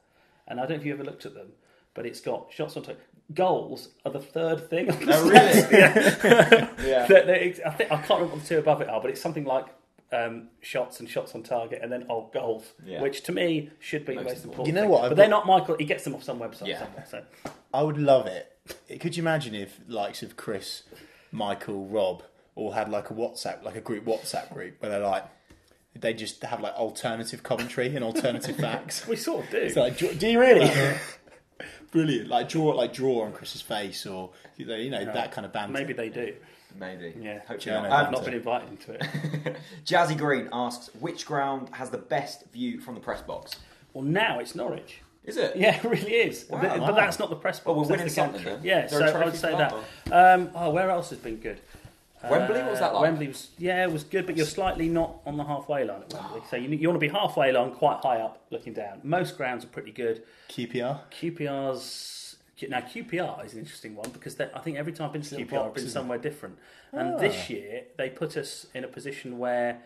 and I don't know if you ever looked at them, but it's got shots on Twitter. Goals are the third thing. On the Oh, stats. really? yeah. That- that it's- I think I can't remember what the two above it are, but it's something like um, shots and shots on target, and then oh goals, Yeah. which to me should be Most the most important. important. You know thing. what, But I've they're not Michael. He gets them off some website Yeah. somewhere. So I would love it. Could you imagine if likes of Chris, Michael, Rob all had like a WhatsApp, like a group WhatsApp group where they're like, they just have like alternative commentary and alternative facts. we sort of do. It's like, do do you really? Brilliant. Like draw, like draw on Chris's face, or you know, you know that kind of banter. Maybe they do. Maybe. Yeah. Hopefully Yeah, not. I've not been invited into it. Jazzy Green asks, which ground has the best view from the press box? well, now it's Norwich. Is it? Yeah, it really is. Wow. but, but that's not the press box. Well, we're winning the something then. Yeah, so there a I would say that. that, Um, oh, where else has been good? Wembley? What was that like? Wembley was yeah, it was good, but you're slightly not on the halfway line at Wembley. So you, you want to be halfway line, quite high up, looking down. Most grounds are pretty good. QPR. QPR's Now QPR is an interesting one because they- I think every time I've been to Little QPR, I've box, been isn't it? somewhere different. And Ah. this year they put us in a position where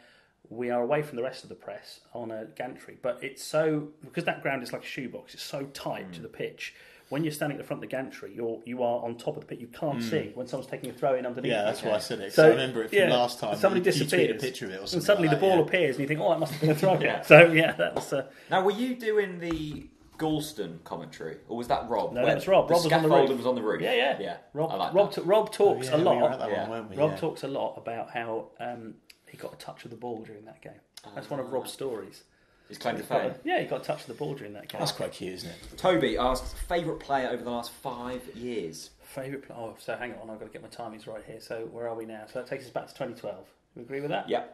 we are away from the rest of the press on a gantry, but it's so because that ground is like a shoebox. It's so tight Mm. to the pitch. When you're standing at the front of the gantry, you're you are on top of the pit. You can't see when someone's taking a throw in underneath. Mm. Yeah, you. that's why I said it. 'cause So I remember it from yeah, last time. Somebody you, you disappears. tweeted a picture of it or something. and suddenly like the that, ball yeah. appears, and you think, "Oh, that must have been a throw." Yeah. So yeah, that was. Uh, Now, were you doing the Galston commentary, or was that Rob? No, Where that was Rob. The Rob was on the roof. was on the roof. Yeah, yeah, yeah. Rob, I like Rob, that. t- Rob talks Yeah, a we were at lot. that Yeah. one, weren't we? Rob Yeah. talks a lot about how um, he got a touch of the ball during that game. That's one of Rob's stories. His claim to He's fame. yeah, he got a touch of the ball during that game. That's quite cute, isn't it? Toby asks favourite player over the last five years. Favourite player? Oh, so hang on, I've got to get my timings right here. So where are we now? So that takes us back to 2012. You agree with that? Yeah.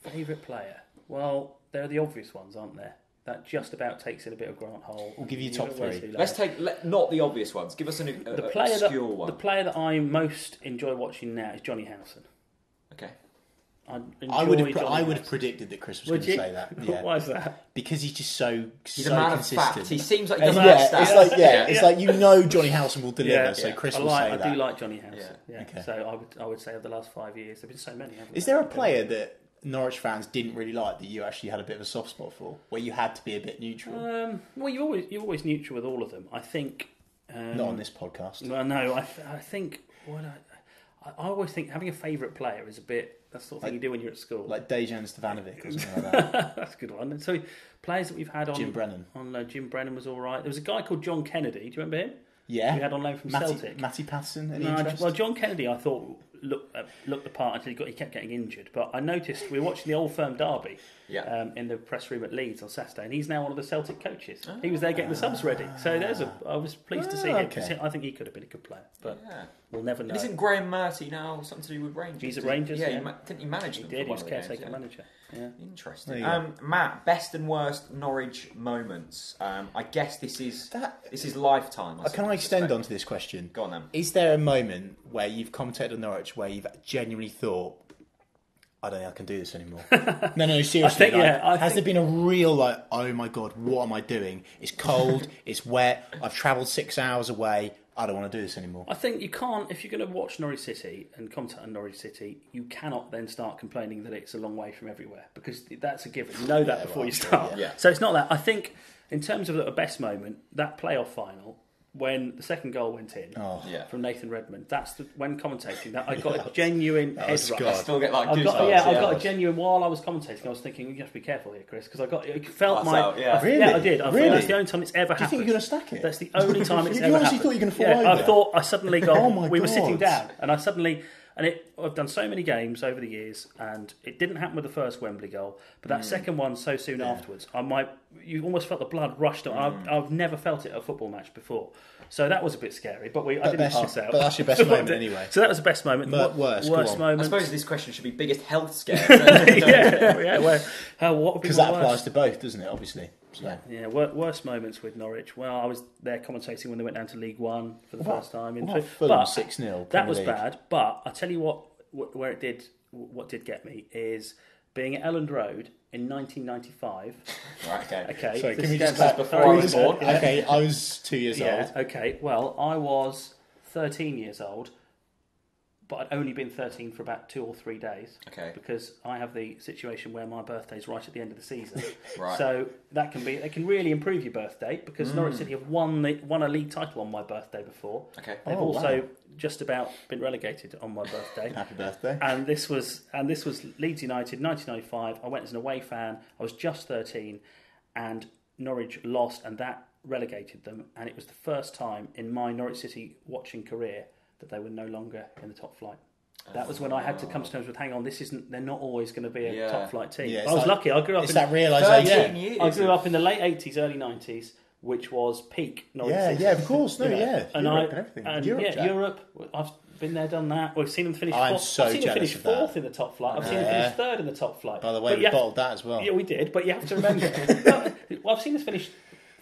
Favourite player? Well, there are the obvious ones, aren't there? That just about takes in a bit of Grant Holt. We'll give you You've top got three. Let's take let, not the obvious ones. Give us an a, the a- player that obscure one. the player that I most enjoy watching now is Jonny Howson. Okay. I, I would have. enjoy I would have predicted that Chris was going to say that. Yeah. Why is that? because he's just so He's so a man consistent. of fact. He seems like he Uh, yeah, it's like yeah, it's like you know Jonny Howson will deliver, Yeah, so yeah. Chris I will like. say I that. do like Jonny Howson. Yeah. Yeah. Okay. So I would. I would say over the last five years, there've been so many. Is there a player that Norwich fans didn't really like that you actually had a bit of a soft spot for, where you had to be a bit neutral? Um, well, you always you're always neutral with all of them. I think. Um, Not on this podcast. Well, no. I, I think what I, I always think having a favourite player is a bit. That's the sort of thing you do when you're at school. Like Dejan Stevanovic or something like that. That's a good one. And so players that we've had on Jim Brennan. on uh, Jim Brennan was all right. There was a guy called John Kennedy. Do you remember him? Yeah. We had on loan from Matty, Celtic. Matty Pattison, any No, interest? well, John Kennedy, I thought looked uh, looked the part until he got he kept getting injured. But I noticed we were watching the Old Firm derby Yeah. um, in the press room at Leeds on Saturday, and he's now one of the Celtic coaches. He was there getting the subs ready, so there's a. I was pleased to see him. him 'cause okay. I think he could have been a good player, but Yeah. we'll never know. And isn't Graeme Murty now something to do with Rangers? He's at Rangers, Yeah, yeah. He ma- didn't he manage he them? did. He was of the games, caretaker yeah. manager. Yeah. Interesting. There you go. Um, Matt, best and worst Norwich moments. Um, I guess this is That- this is lifetime. I Uh, Can I extend suspect. onto this question? Go on then. Is there a moment where you've commentated on Norwich where you've genuinely thought, I don't think I can do this anymore? no, no, seriously. think- like, yeah, I has think- there been a real like, oh my god, what am I doing? It's cold, it's wet. I've travelled six hours away. I don't want to do this anymore. I think you can't if you're going to watch Norwich City and commentate on Norwich City, you cannot then start complaining that it's a long way from everywhere because that's a given. You know that Yeah, before well, you start. yeah. Yeah. So it's not that. I think in terms of a best moment, that playoff final when the second goal went in Oh. Yeah. from Nathan Redmond. That's the, when commentating that I got a genuine head rush. I still get like I've got, goosebumps, yeah, I've got a genuine. While I was commentating, I was thinking you have to be careful here, Chris, because I got it felt That's my out, yeah. I- Really? yeah, I did. I thought Really? that's the only time it's ever happened. Do you think you're going to stack it? That's the only time it's You ever honestly happened. thought you were gonna fall yeah, I thought I suddenly got. Oh my we were sitting down, and I suddenly and it. I've done so many games over the years, and it didn't happen with the first Wembley goal, but that second one so soon afterwards, I might. You almost felt the blood rushed. on. Hmm. I've, I've never felt it at a football match before, so that was a bit scary. But we, I But didn't that's your- pass out. but that's your best moment anyway. So that was the best moment. Mer- What- worst, go worst on. I suppose this question should be biggest health scare. yeah, yeah. Where, how, what Because my that worst? applies to both, doesn't it? Obviously. So. Yeah, wor- worst moments with Norwich. Well, I was there commentating when they went down to League One for the What first time. In about Fulham 6-0 That was League? bad. But I tell you what, where it did, what did get me is being at Elland Road in 1995. right, okay. Okay, Sorry, this can we just going back back before I was born? Okay, I was two years Yeah, old. okay. Well, I was 13 years old, but I'd only been 13 for about two or three days. Okay. Because I have the situation where my birthday's right at the end of the season. Right. So that can be, it can really improve your birthday because Norwich hmm. City have won the, won a league title on my birthday before. Okay. They've Oh, also wow. just about been relegated on my birthday. Happy birthday. and this was and this was Leeds United 1995. I went as an away fan. I was just 13, and Norwich lost, and that relegated them. And it was the first time in my Norwich City watching career that they were no longer in the top flight. That was when I had to come to terms with, hang on, this isn't. They're not always going to be a Yeah. top flight team. Yeah, I it's was like- lucky. I grew up It's in that realisation. 13 Yeah. years. I grew up in the late 80s, early 90s, which was peak Norwich Yeah, City. yeah, of course. No, You know, yeah. and Europe I and everything. and Europe, yeah, Jack. Europe. I've been there, done that. We've seen them finish. I'm fourth. so I've seen them jealous finish of that. fourth in the top flight. I've seen them Yeah. finish third in the top flight. By the way, But we you have- bottled that as well. Yeah, we did, but you have to remember. No, well, I've seen us finish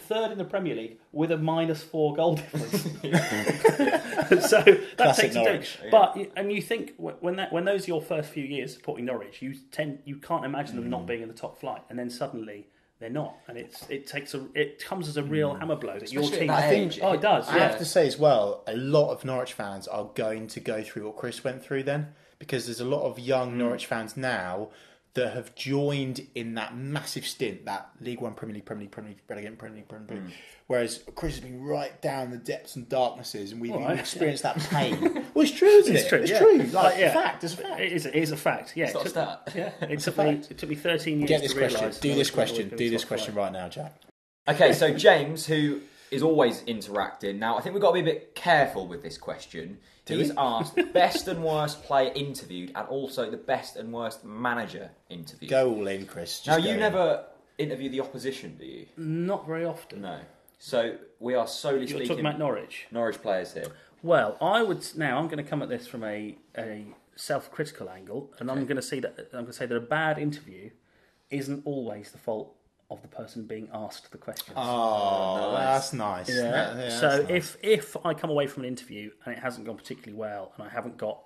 third in the Premier League with a minus four goal difference. so that Classic takes you down. Norwich. But and you think when that when those are your first few years supporting Norwich, you tend you can't imagine them Mm. not being in the top flight, and then suddenly they're not, and it's it takes a it comes as a real hammer blow that your Especially team. that I think- age. oh, it does. I Yeah. have to say as well, a lot of Norwich fans are going to go through what Chris went through then, because there's a lot of young Norwich fans now that have joined in that massive stint, that League One, Premier League, Premier League, Premier League, Relegate, Premier League, Premier League. Mm. Whereas Chris has been right down the depths and darknesses, and we've All right. experienced that pain. well, it's true, isn't It's it? true. It's yeah. true. Like, yeah. fact. It's a fact. It is, it is a fact. Yeah, It's not it a took, stat. yeah, it It's a took me it took me thirteen years Get this to question. Do this question. Do this question right now, Jack. Okay, so James, who is always interacting, now I think we've got to be a bit careful with this question. Do He's we? asked best and worst player interviewed and also the best and worst manager interviewed. Go all in, Chris. Just now, you in. never interview the opposition, do you? Not very often. No. So we are solely You're speaking talking about Norwich. Norwich players here. Well, I would now. I'm going to come at this from a, a self-critical angle, and I'm going to see that I'm going to say that a bad interview isn't always the fault of the person being asked the questions. Oh, Nice. that's nice. Yeah. That- yeah, so nice. if if I come away from an interview and it hasn't gone particularly well, and I haven't got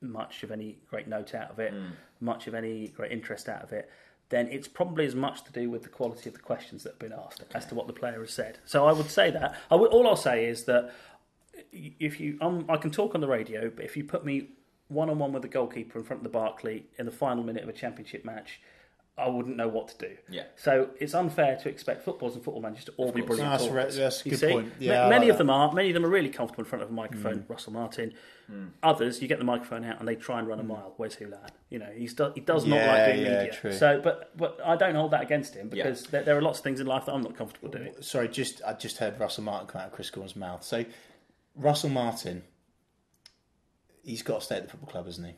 much of any great note out of it, much of any great interest out of it, then it's probably as much to do with the quality of the questions that have been asked as to what the player has said. So I would say that. I would, all I'll say is that if you, um, I can talk on the radio, but if you put me one on one with the goalkeeper in front of the Barclay in the final minute of a championship match. I wouldn't know what to do. Yeah. So it's unfair to expect footballers and football managers to all be course. brilliant That's talkers. right, that's a You good see? point. Ma- Yeah, I many like of that. them are. Many of them are really comfortable in front of a microphone. Mm. Russell Martin. Others, you get the microphone out and they try and run a mm. mile. Wes Hoolahan? You know, he's do, he does not Yeah, like doing yeah, media. true. So, but but I don't hold that against him Yeah. because there, there are lots of things in life that I'm not comfortable doing. Sorry, just I just heard Russell Martin come out of Chris Goreham's mouth. So Russell Martin, he's got to stay at the football club, isn't he?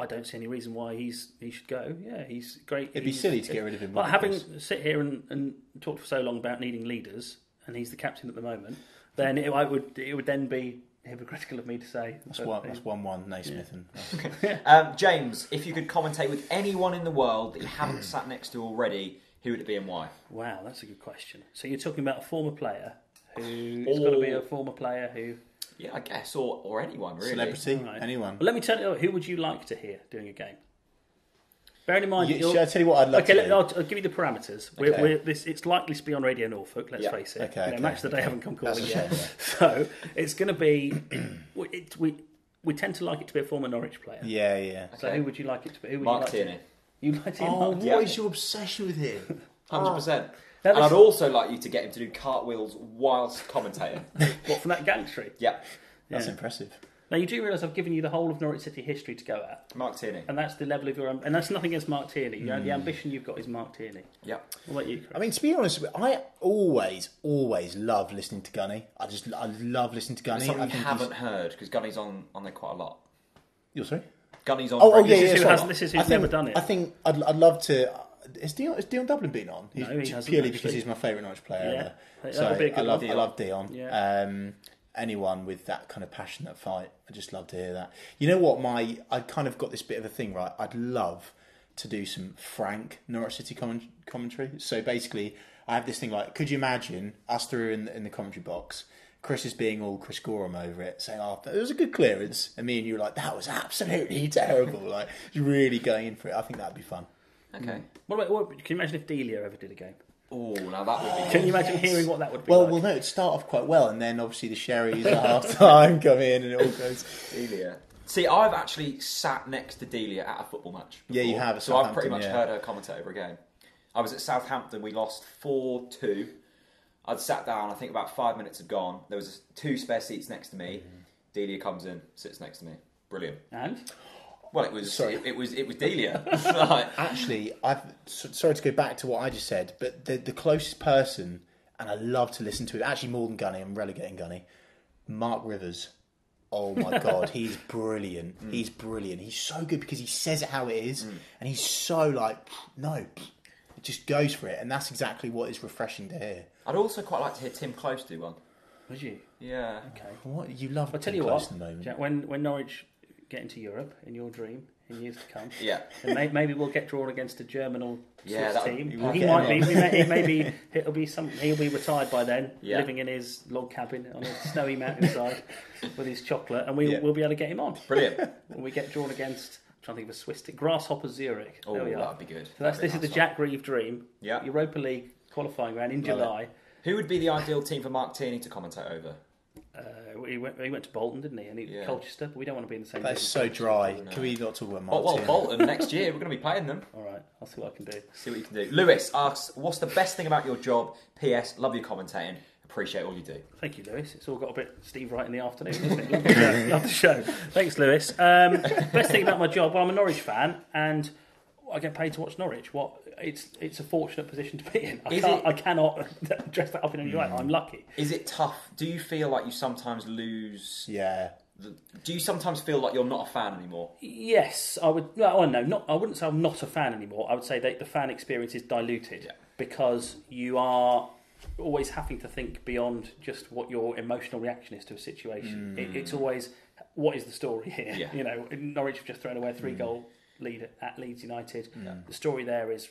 I don't see any reason why he's he should go. Yeah, he's great. It'd be He's- silly to get rid of him, But wouldn't having it, sit here and, and talked for so long about needing leaders, and he's the captain at the moment, then it, I would it would then be hypocritical of me to say That's that- one. That's one. One. Naismith and Um, James, if you could commentate with anyone in the world that you haven't sat next to already, who would it be and why? Wow, that's a good question. So you're talking about a former player who it's got to be a former player who. Yeah, I guess, or, or anyone really. celebrity, Right. anyone. Well, let me tell you, who would you like to hear doing a game? Bearing in mind, You, you're- should I tell you what I'd love okay, to let, do? I'll, I'll give you the parameters. We're, Okay. we're, this, it's likely to be on Radio Norfolk. Let's Yeah. face it. Okay, You know, okay, Match of the day okay. haven't come That's calling a yet, shame, so it's going to be. we- it, we we tend to like it to be a former Norwich player. Yeah, yeah. So Okay. who would you like it to be? Who would Mark you like Tierney. To, you like to hear Oh, Mark what Yeah. is your obsession with him? Hundred percent. Now, And this- I'd also like you to get him to do cartwheels whilst commentating. What from that gangster? yeah, That's Yeah. impressive. Now you do realise I've given you the whole of Norwich City history to go at, Marc Tierney. and that's the level of your am- and that's nothing against Marc Tierney. You know, the mm. ambition you've got is Marc Tierney. Yeah. What about you? Chris? I mean, to be honest, I always, always love listening to Gunny. I just, I love listening to Gunny. Something I you think haven't he's- heard because Gunny's on on there quite a lot. You're sorry? Gunny's on. Oh, oh yeah, regularly. yeah. is who sorry. hasn't- this is who's I think, never done it. I think I'd, I'd love to. Is Dion, is Dion Dublin been on? He's No, he hasn't, purely because he's my favourite Norwich player Yeah. ever. So would be a I love. I love Dion. Yeah. Um, anyone with that kind of passionate fight, I just love to hear that. You know what? My I kind of got this bit of a thing right. I'd love to do some frank Norwich City comment- commentary. So basically, I have this thing like, could you imagine us through in, in the commentary box? Chris is being all Chris Goreham over it, saying, "Oh, it was a good clearance," and me and you were like, "That was absolutely terrible." Like, really going in for it. I think that'd be fun. Okay. What about? What, can you imagine if Delia ever did a game? Oh, now that would be. Can you imagine hearing what that would be Well, like? well, no, it'd start off quite well, and then obviously the sherry's at half time come in, and it all goes. Delia. See, I've actually sat next to Delia at a football match. Yeah, you have So I've pretty much yeah. heard her commentate over a game. I was at Southampton. We lost four two. I'd sat down. I think about five minutes had gone. There was two spare seats next to me. Mm-hmm. Delia comes in, sits next to me. Brilliant. and Well, it was. Sorry. It, it was. It was Delia. Actually, I've sorry to go back to what I just said, but the the closest person, and I love to listen to it. Actually, more than Gunny, I'm relegating Gunny. Mark Rivers. Oh my god, he's brilliant. Mm. He's brilliant. He's so good because he says it how it is, mm. and he's so like no, it just goes for it, and that's exactly what is refreshing to hear. I'd also quite like to hear Timm Klose do one. would you? Yeah. Okay. What you love? I'll tell you Close what. the moment. When when Norwich get into Europe in your dream in years to come, Yeah. then may, maybe we'll get drawn against a German or Yeah, Swiss team. be he might be. He may, he maybe it'll be some. He'll be retired by then, Yeah. living in his log cabin on a snowy mountainside with his chocolate, and we Yeah. will be able to get him on Brilliant. when we get drawn against I'm trying to think of a Swiss team. Grasshopper Zurich. Oh, that'd be good. So that's, this is the nice Jack Reeve dream. Yeah. Europa League qualifying round in Love it. July. Who would be the ideal team for Marc Tierney to commentate over? Uh, he, went, he went to Bolton, didn't he? And he, Yeah. Colchester, but we don't want to be in the same. That's division. so dry. Can we not talk about Oh, Mark well, Bolton next year. We're going to be playing them. All right, I'll see what I can do. See what you can do. Lewis asks, "What's the best thing about your job?" P.S. Love your commentating. Appreciate all you do. Thank you, Lewis. It's all got a bit Steve Wright in the afternoon, isn't it? Love the show. Love the show. Thanks, Lewis. Um, best thing about my job, well, I'm a Norwich fan, and I get paid to watch Norwich. What? It's it's a fortunate position to be in. I, Is can't, it- I cannot dress that up in any way. Hmm. I'm lucky. Is it tough? Do you feel like you sometimes lose? Yeah. The, do you sometimes feel like you're not a fan anymore? Yes, I would. No, no, not. I wouldn't say I'm not a fan anymore. I would say that the fan experience is diluted Yeah. because you are always having to think beyond just what your emotional reaction is to a situation. It, hmm. it's always what is the story here. Yeah. You know, Norwich have just thrown away a three hmm. goal lead at, Leeds United. The story there is.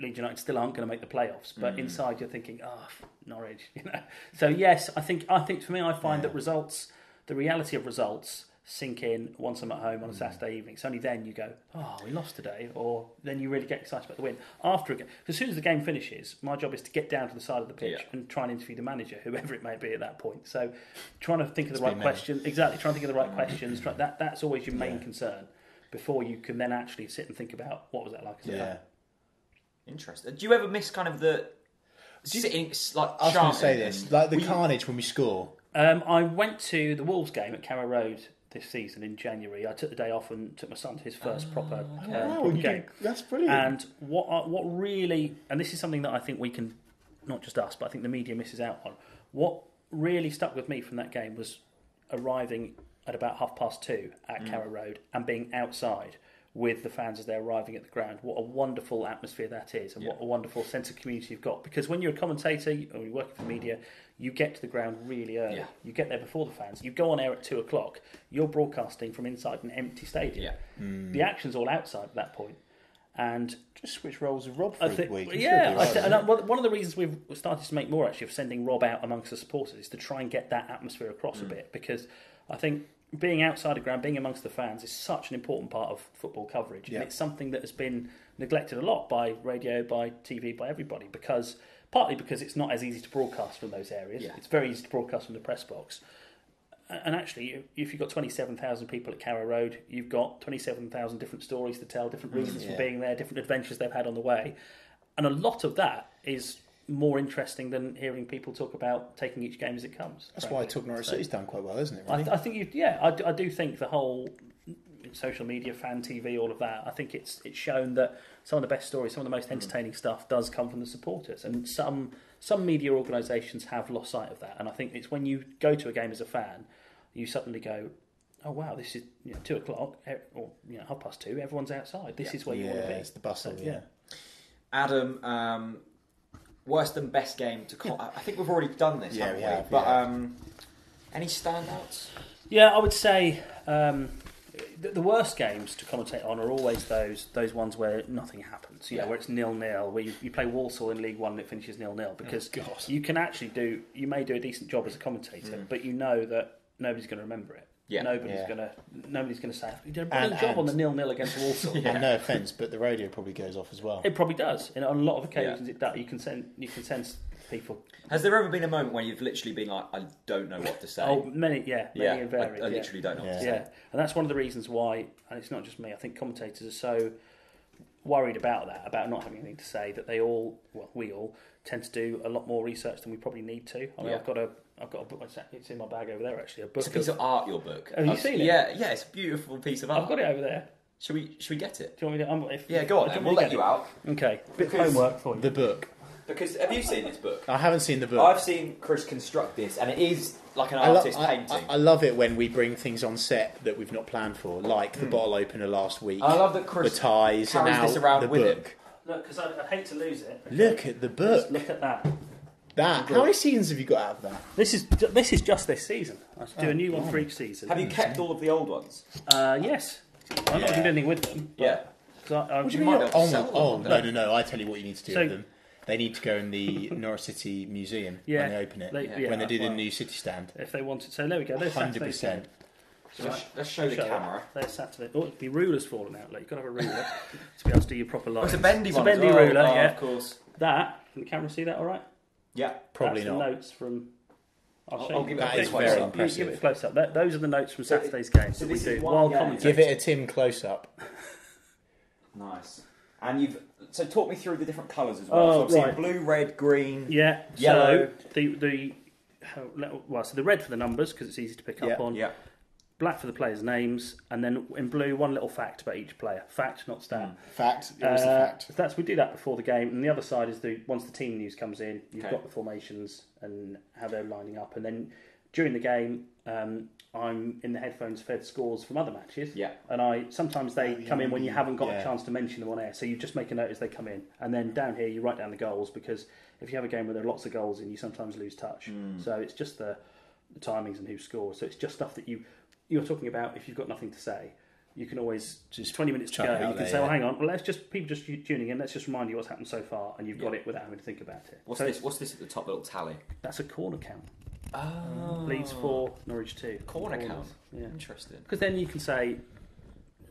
Leeds United still aren't going to make the playoffs, but mm. inside you're thinking, "Ah, oh, Norwich," you know. So yes, I think I think for me, I find that results, the reality of results, sink in once I'm at home on a mm. Saturday evening. It's only then you go, "Oh, we lost today," or then you really get excited about the win after a game. 'Cause as soon as the game finishes, my job is to get down to the side of the pitch Yeah. and try and interview the manager, whoever it may be at that point. So, trying to think of the right been me. questions, exactly, trying to think of the right questions. That that's always your main concern before you can then actually sit and think about what was that like as a Yeah. fan. Interesting. Do you ever miss kind of the sitting like? I was going to say this. and- Like the Were you- carnage when we score. Um, I went to the Wolves game at Carrow Road this season in January. I took the day off and took my son to his first proper, uh, proper game. that's brilliant. And what I- what really, and this is something that I think we can, not just us, but I think the media misses out on. What really stuck with me from that game was arriving at about half past two at mm. Carrow Road and being outside with the fans as they're arriving at the ground. What a wonderful atmosphere that is, and what a wonderful sense of community you've got. Because when you're a commentator or you're working for the media, you get to the ground really early. Yeah. You get there before the fans. You go on air at two o'clock. You're broadcasting from inside an empty stadium. Yeah. Mm. The action's all outside at that point. And just switch roles with Rob for I a think, week. Yeah, be I right, th- and isn't one one of the reasons we've started to make more actually of sending Rob out amongst the supporters is to try and get that atmosphere across a mm. bit because I think being outside the ground, being amongst the fans is such an important part of football coverage, Yeah. and it's something that has been neglected a lot by radio, by TV, by everybody because partly because it's not as easy to broadcast from those areas. Yeah. It's very easy to broadcast from the press box. And actually, if you've got 27,000 people at Carrow Road, you've got 27,000 different stories to tell, different reasons yeah. for being there, different adventures they've had on the way. And a lot of that is more interesting than hearing people talk about taking each game as it comes. That's why frankly. Talk Norwich So- City's done quite well, isn't it? I, Really? I think you, yeah, I, do- I do think the whole social media, fan TV, all of that. I think it's it's shown that some of the best stories, some of the most entertaining stuff, does come from the supporters, and some some media organisations have lost sight of that. And I think it's when you go to a game as a fan, you suddenly go. Oh wow! This is you know two o'clock or you know half past two. Everyone's outside. This is where you yeah, want to be. it's the bustle. So, yeah. Adam, um, worst and best game to. Com- I think we've already done this, Yeah, haven't we we? have, But yeah. um, any standouts? Yeah, I would say um, the, the worst games to commentate on are always those those ones where nothing happens. You know, Yeah. where it's nil nil, where you, you play Walsall in League One and it finishes nil nil because God. you can actually do you may do a decent job as a commentator, but you know that nobody's going to remember it. Yeah. nobody's Yeah. going to nobody's going to say you did a brilliant And- job on and- the nil nil against Walsall. And no offence, but the radio probably goes off as well. It probably does. And on a lot of occasions, it does. You can send you can sense people. Has there ever been a moment where you've literally been like, I don't know what to say? Oh, many yeah, many yeah, and I, varied. I yeah. literally don't know what to Yeah. say. Yeah, and that's one of the reasons why, and it's not just me. I think commentators are so worried about that, about not having anything to say, that they all, well, we all tend to do a lot more research than we probably need to. I mean, Yeah. I've got a, I've got a book. It's in my bag over there, actually. A book. It's a piece of, of art, your book. Have you I've- seen it? Yeah, yeah, it's a beautiful piece of art. I've got it over there. Should we? Should we get it? Do you want me to? I'm, if, Yeah, go on. Then. We'll let you to out. Okay, bit of homework for you. The book. Because have you seen this book? I haven't seen the book. I've seen Chris construct this, and it is like an I, lo- artist I, painting. I, I love it when we bring things on set that we've not planned for, like the hmm. bottle opener last week, I love that Chris the Chris ties, and carries now this around the with book. him. Look, because I'd, I'd hate to lose it. Okay. Look at the book. Just look at that. That. How many seasons have you got out of that? This is ju- this is just this season. I should do a new one for each season. Have you kept all of the old ones? Uh, yes. I'm not going to do anything with them. but- Yeah. 'cause I, I, What do you you might mean? be able to Oh, sell no, them, oh no, no, no! I tell you what you need to do So- with them. They need to go in the Norwich City Museum Yeah, when they open it. they- Yeah. yeah, when they do the well, new city stand. If they wanted, so there we go. There's 100%. stand. So let's, let's show the Show it. camera. There's Saturday. Oh, the ruler's fallen out. Like, you've got to have a ruler to be able to do your proper Oh, lines. it's a bendy It's one. a as bendy well. ruler, Oh, yeah. Of course. That, can the camera see that all right? Yeah. Probably That's not. the notes from. I'll, I'll- show I'll you. give it a Yeah, That is you- very you Give impressive. it a close up. That, those are the notes from So it- Saturday's game so that we this is do one while game. commentating. Give it a Tim close up. Nice. And you've so talk me through the different colours as well. Oh, so obviously right. blue, red, green. Yeah. Yellow. So the the how- well, so the red for the numbers because it's easy to pick up Yeah, on. Yeah. Black for the players' names, and then in blue one little fact about each player. Fact, not stat. Fact. It was the Uh, fact. so that's we do that before the game, and the other side is the once the team news comes in, you've Okay. got the formations and how they're lining up, and then during the game, um, I'm in the headphones fed scores from other matches, Yeah. and I sometimes they yeah, come in when you haven't got yeah. a chance to mention them on air, so you just make a note as they come in, and then down here you write down the goals because if you have a game where there are lots of goals and you sometimes lose touch. Hmm. So it's just the, the timings and who scores. So it's just stuff that you you're talking about if you've got nothing to say. You can always just 20 minutes to go. You can there, say, "Well, yeah. hang on. Well, let's just people just tuning in. Let's just remind you what's happened so far, and you've got Yeah. it without having to think about it." What's so this? What's this at the top little tally? That's a corner count. Oh. Leeds four, Norwich two. Corner Corners. count. Yeah. Interesting. Because then you can say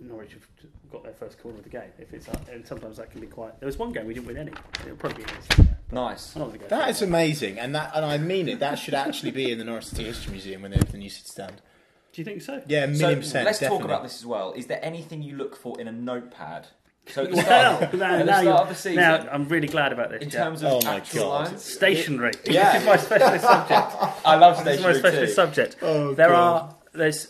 Norwich have got their first corner of the game. If it's up, and sometimes that can be quite. There was one game we didn't win any. It'll probably be this. Nice. I'm not gonna go That through is amazing, and that and I mean it. That should actually be in the Norwich City History Museum when they have the new city stand. Do you think so? Yeah, a So million percent. let's definitely. talk about this as well. Is there anything you look for in a notepad? So at the Well, start, now, at the start you're- of the season, now I'm really glad about this. in Jack. terms of Oh my actual God. lines, stationery. Yeah. this is my specialist subject. I love This is my stationery specialist too. subject. Oh, there God. are there's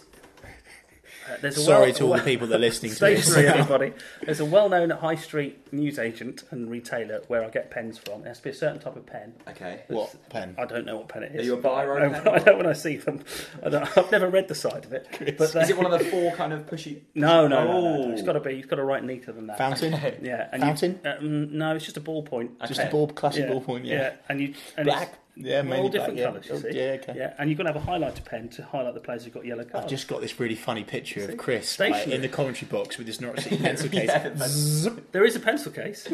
there's a Sorry well, to all the people that are listening to this. stationery everybody. There's a well-known high street newsagent and retailer where I get pens from. It has to be a certain type of pen. Okay. What pen? I don't know what pen it is. Are you a biro I, pen? I know when I see them. I don't, I've never read the side of it. But Is it one of the four kind of pushy? No, no, no, no, no. Oh. It's got to be. You've got to write neater than that. Fountain? Yeah. And Fountain? You, uh, mm, no, it's just a ballpoint. Just Okay. a ball, classic yeah. ballpoint. Yeah. And you and Black. Yeah, all black, different yeah. colours. You Oh, yeah, okay. Yeah, and you've got to have a highlighter pen to highlight the players who've got yellow cards. I've just got this really funny picture See? of Chris like, in the commentary box with his Norwich City pencil case. Yeah. There is a pencil case.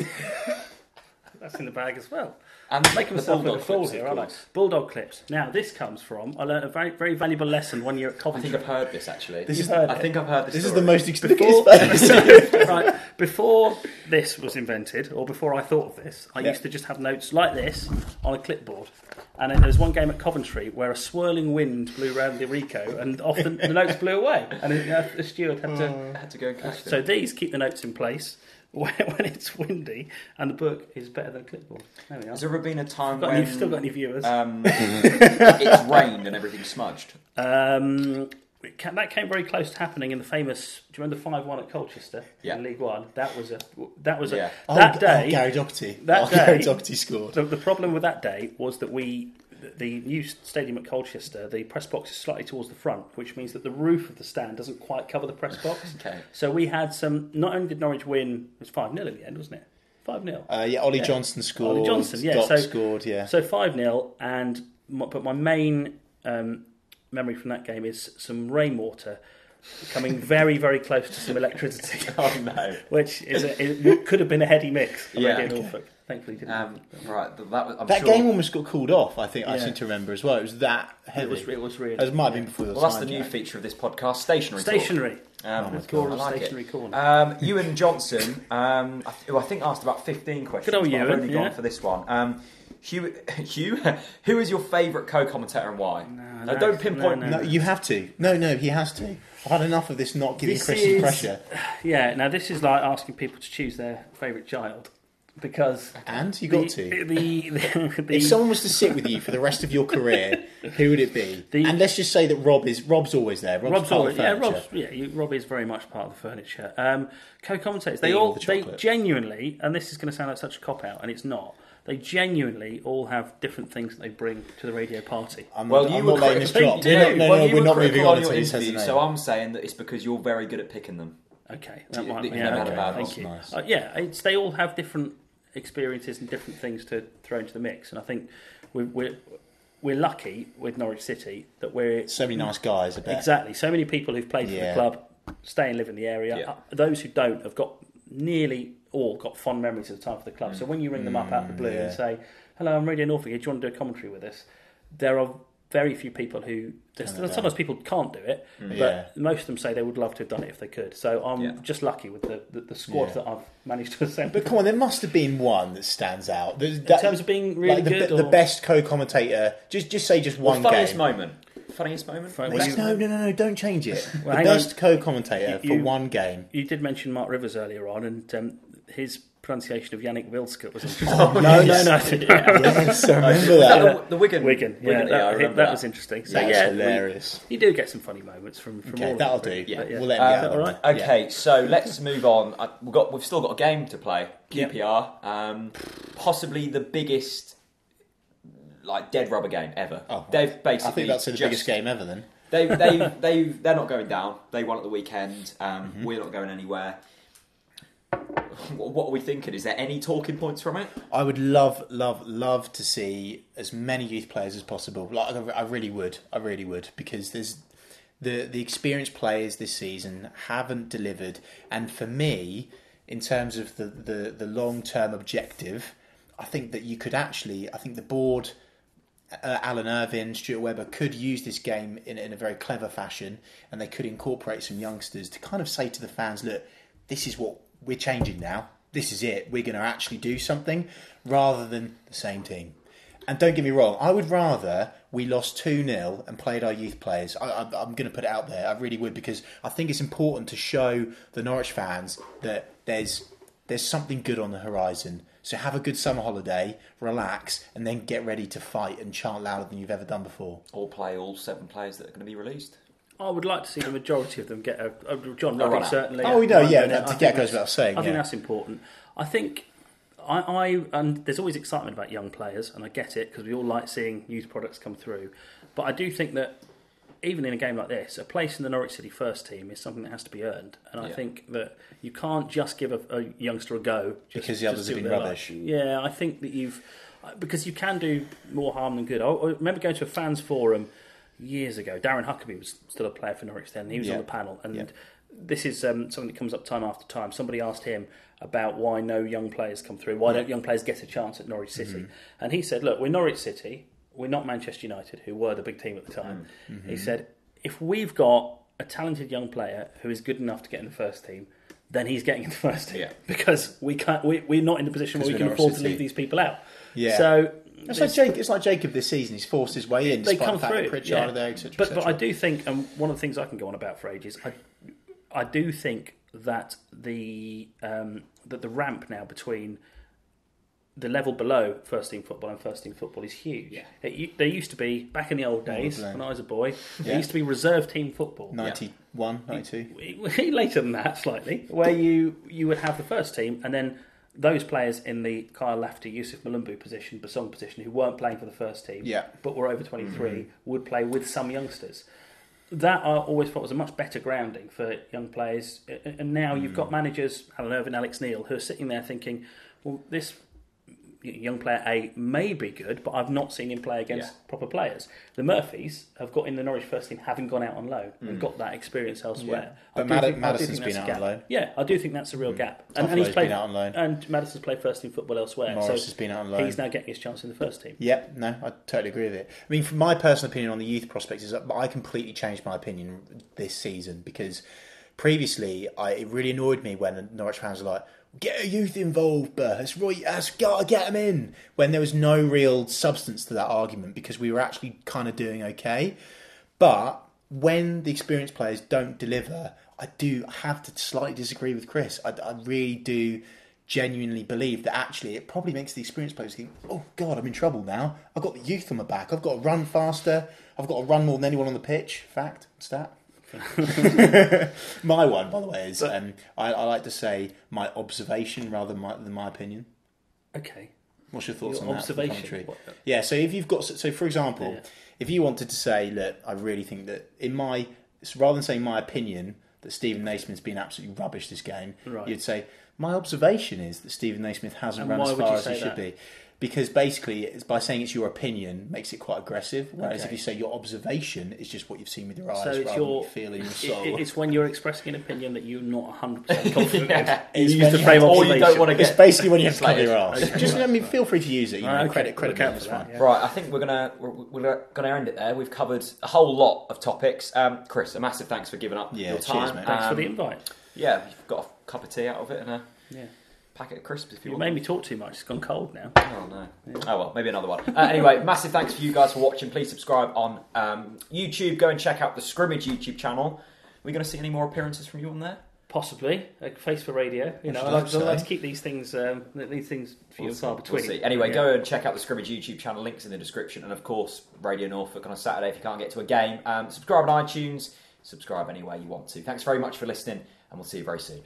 That's in the bag as well. And Making the myself look bulldog a fool clips, here, aren't I? Bulldog clips. Now, this comes from. I learned a very, very valuable lesson one year at I Coventry. think I've heard this actually. This You've is heard I it. think I've heard this. this is story. the most Before, expensive. right, before this was invented, or before I thought of this, I Yeah. used to just have notes like this on a clipboard. And then there was one game at Coventry where a swirling wind blew around the Ricoh, and often the notes blew away, and uh, the steward had to. I had to go and catch them. So these keep the notes in place when, when it's windy, and the book is better than a clipboard. There we are. Has there ever been a time Got when any, still got any viewers? um, it's rained and everything's smudged? Um, it ca- that came very close to happening in the famous. Do you remember the five-one at Colchester Yeah. in League One? That was a. That was a. Yeah. That oh, day. oh, Gary Doherty. that oh, Gary day- Doherty scored. The, the problem with that day was that we, the new stadium at Colchester, the press box is slightly towards the front, which means that the roof of the stand doesn't quite cover the press box. Okay. So we had some. Not only did Norwich win, it was five 0 in the end, wasn't it? Five 0 Uh, yeah, Ollie Yeah. Johnson scored. Ollie Johnson, yeah, Doc so- scored. Yeah. So five 0 and my, but my main um, memory from that game is some rainwater coming very very close to some electricity, Oh no. which is a, it could have been a heady mix. Yeah. Thankfully, didn't. Um, right. That, was, I'm that sure. game almost got called off. I think I Yeah. seem to remember as well. It was that heavy. it was it was really As might have been before the Well, that's the time, new Jack. feature of this podcast: stationary. talk. stationary. Um, my It's called I a like it. stationary corner. Um, Ewan Johnson, um, I th- who I think asked about 15 questions. Good old but I've Ewan, only yeah. gone for this one. Um, Hugh, Hugh, who is your favourite co-commentator and why? No, No, no, don't pinpoint. no, No, you have to. No, no, he has to. I've had enough of this not giving This Chris is- pressure. Yeah, now this is like asking people to choose their favourite child because And you got the, to. The, the, the, If someone was to sit with you for the rest of your career, who would it be? The- and let's just say that Rob is Rob's always there. Rob's, Rob's part always, of the yeah. Rob's, yeah, you, Rob is very much part of the furniture. Um, co-commentators, they Eating all, the they genuinely, and this is going to sound like such a cop out, and it's not. They genuinely all have different things that they bring to the radio party. I'm, Well, not, you I'm were not letting this drop. you No, no, no, well, no, we're were not moving on your until he says the. So I'm saying that it's because you're very good at picking them. Okay, that might, you've yeah, never had a okay, thank you. Nice. Uh, yeah, it's, they all have different experiences and different things to throw into the mix, and I think we're we're, we're lucky with Norwich City that we're So many nice guys. Exactly. So many people who've played for the club stay and live in the area. Yeah. Uh, Those who don't have got nearly all got fond memories of the time for the club. So when you ring them up out of the blue Mm, yeah. and say, "Hello, I'm Radio Norfolk. Do you want to do a commentary with us?" There are very few people who. There's, Turn it sometimes people can't do it, but Yeah. most of them say they would love to have done it if they could. So I'm Yeah. just lucky with the, the, the squad Yeah. that I've managed to assemble. But come on, there must have been one that stands out. That, in terms of being really like the, good, the or- best co-commentator. Just just say just Well, one funniest game. moment. Funniest moment. Fun- Well, you- no, no, no, no! Don't change it. Well, the hang on. best co-commentator You- for you- one game. You did mention Mark Rivers earlier on, and um, his pronunciation of Yanic Wildschut was interesting. Oh, no, yes. no, no. Yes, I remember that that. the, the Wigan? Wigan, yeah, Wigan, that, I that, that that. was interesting. So That's yeah, hilarious. We, you do get some funny moments from from all. Okay, of that'll them, do. but Yeah. We'll let him get that on. all right? Okay, so let's move on. I, we've got we've still got a game to play. Yep. QPR, um, possibly the biggest like dead rubber game ever. Oh, they've basically I think that's the just, biggest game ever. Then They they they they're not going down. They won at the weekend. Um, Mm-hmm. We're not going anywhere. What, are we thinking? Is there any talking points from it? I would love, love, love to see as many youth players as possible. Like I I really would, I really would, because there's the the experienced players this season haven't delivered, and for me, in terms of the the, the long term objective, I think that you could actually, I think the board. Uh, Alan Irvine, Stuart Webber could use this game in, in a very clever fashion, and they could incorporate some youngsters to kind of say to the fans, "Look, this is what we're changing now. This is it. We're going to actually do something rather than the same team. And don't get me wrong, I would rather we lost 2 0 and played our youth players. I, I'm going to put it out there. I really would because I think it's important to show the Norwich fans that there's there's something good on the horizon. So have a good summer holiday, relax, and then get ready to fight and chant louder than you've ever done before. Or play all seven players that are going to be released? I would like to see the majority of them get a, a John A Ruddy run-out. certainly. Oh, we know, Ryan yeah, that- I to think get goes that's- without saying, I think yeah. that's important. I think I, I and there's always excitement about young players, and I get it because we all like seeing youth products come through. But I do think that even in a game like this, a place in the Norwich City first team is something that has to be earned, and I Yeah. think that you can't just give a, a youngster a go just, Because the others have been rubbish. Like. Yeah, I think that you've because you can do more harm than good. I, I remember going to a fans forum years ago. Darren Huckerby was still a player for Norwich then. He was Yeah. on the panel, and Yeah. this is um, something that comes up time after time. Somebody asked him about why no young players come through. Why don't young players get a chance at Norwich City? Mm-hmm. And he said, "Look, we're Norwich City. We're not Manchester United, who were the big team at the time." Mm-hmm. He said, "If we've got a talented young player who is good enough to get in the first team." Then he's getting in the first team Yeah. because we can't. We, we're not in the position where we can afford to leave these people out. Yeah. So It's like, Jacob, it's like Jacob this season. He's forced his way in, they come through. Pritchard yeah. there, etc. But but I do think, and one of the things I can go on about for ages, I I do think that the um, that the ramp now between the level below first team football and first team football is huge. Yeah. It, there used to be back in the old days Lovely. when I was a boy. There used to be reserve team football. 91, 92. later than that slightly, where you you would have the first team and then those players in the Kyle Lafferty, Youssouf Mulumbu position, Bassong position, who weren't playing for the first team, Yeah. but were over 23, mm-hmm. would play with some youngsters. That I always thought was a much better grounding for young players. And now you've mm. got managers, Alan Irvine, Alex Neil, who are sitting there thinking, well, this young player A may be good, but I've not seen him play against Yeah. proper players. The Murphys have got in the Norwich first team, having gone out on loan and got that experience elsewhere. Mm. But Mad- think- Maddison's been out on loan. Mm. Yeah, I do think that's a real gap. And, Toffolo's been out on loan. And Maddison's played first team football elsewhere. Morris so has been out on loan. He's now getting his chance in the first team. Yep, no, I totally agree with it. I mean, from my personal opinion on the youth prospects is that I completely changed my opinion this season because previously I, it really annoyed me when the Norwich fans were like, "Get a youth involved, Bert. It's. That's got to get them in." When there was no real substance to that argument because we were actually kind of doing okay, but when the experienced players don't deliver, I do have to slightly disagree with Chris. I, I really do genuinely believe that actually it probably makes the experienced players think, oh God, I'm in trouble now. I've got the youth on my back. I've got to run faster. I've got to run more than anyone on the pitch. Fact, stat. my one, by the way, is um, I, I like to say my observation rather than my, than my opinion. Okay. What's your thoughts Your on that? observation? commentary? What- Yeah, so if you've got, so for example, Yeah. if you wanted to say, look, I really think that in my, rather than saying my opinion that Stephen Naismith's been absolutely rubbish this game, Right. you'd say My observation is that Stephen Naismith hasn't And run as far as he say should be. Because basically, it's by saying it's your opinion makes it quite aggressive. Whereas Okay. if you say your observation is just what you've seen with your eyes So it's than what your you feel your soul. it- it's when you're expressing an opinion that you're not 100 percent confident. in. Yeah. You It's use the you frame have- or you don't want to get. It's basically when you have to cover Slated. your arse. Just I mean, feel free to use it. You know, Okay, credit credit look out me, for that, fine. yeah. Right, I think we're gonna we're, we're gonna end it there. We've covered a whole lot of topics. Um, Chris, a massive thanks for giving up Yeah, your cheers, time. mate. Thanks for Um, the invite. Yeah, you've got a cup of tea out of it and a Yeah. Packet of crisps if you, You want. made me talk too much. It's gone cold now. Oh no. Oh well, maybe another one. Uh, anyway, massive thanks for you guys for watching. Please subscribe on um, YouTube. Go and check out the Scrimmage YouTube channel. We're we going to see any more appearances from you on there? Possibly a face for radio. You know, should I like, hope. I like to keep these things um, these things few and far between. We'll see. Anyway, go and check out the Scrimmage YouTube channel. Links in the description, and of course, Radio Norfolk on a Saturday if you can't get to a game. Um, subscribe on iTunes. Subscribe anywhere you want to. Thanks very much for listening, and we'll see you very soon.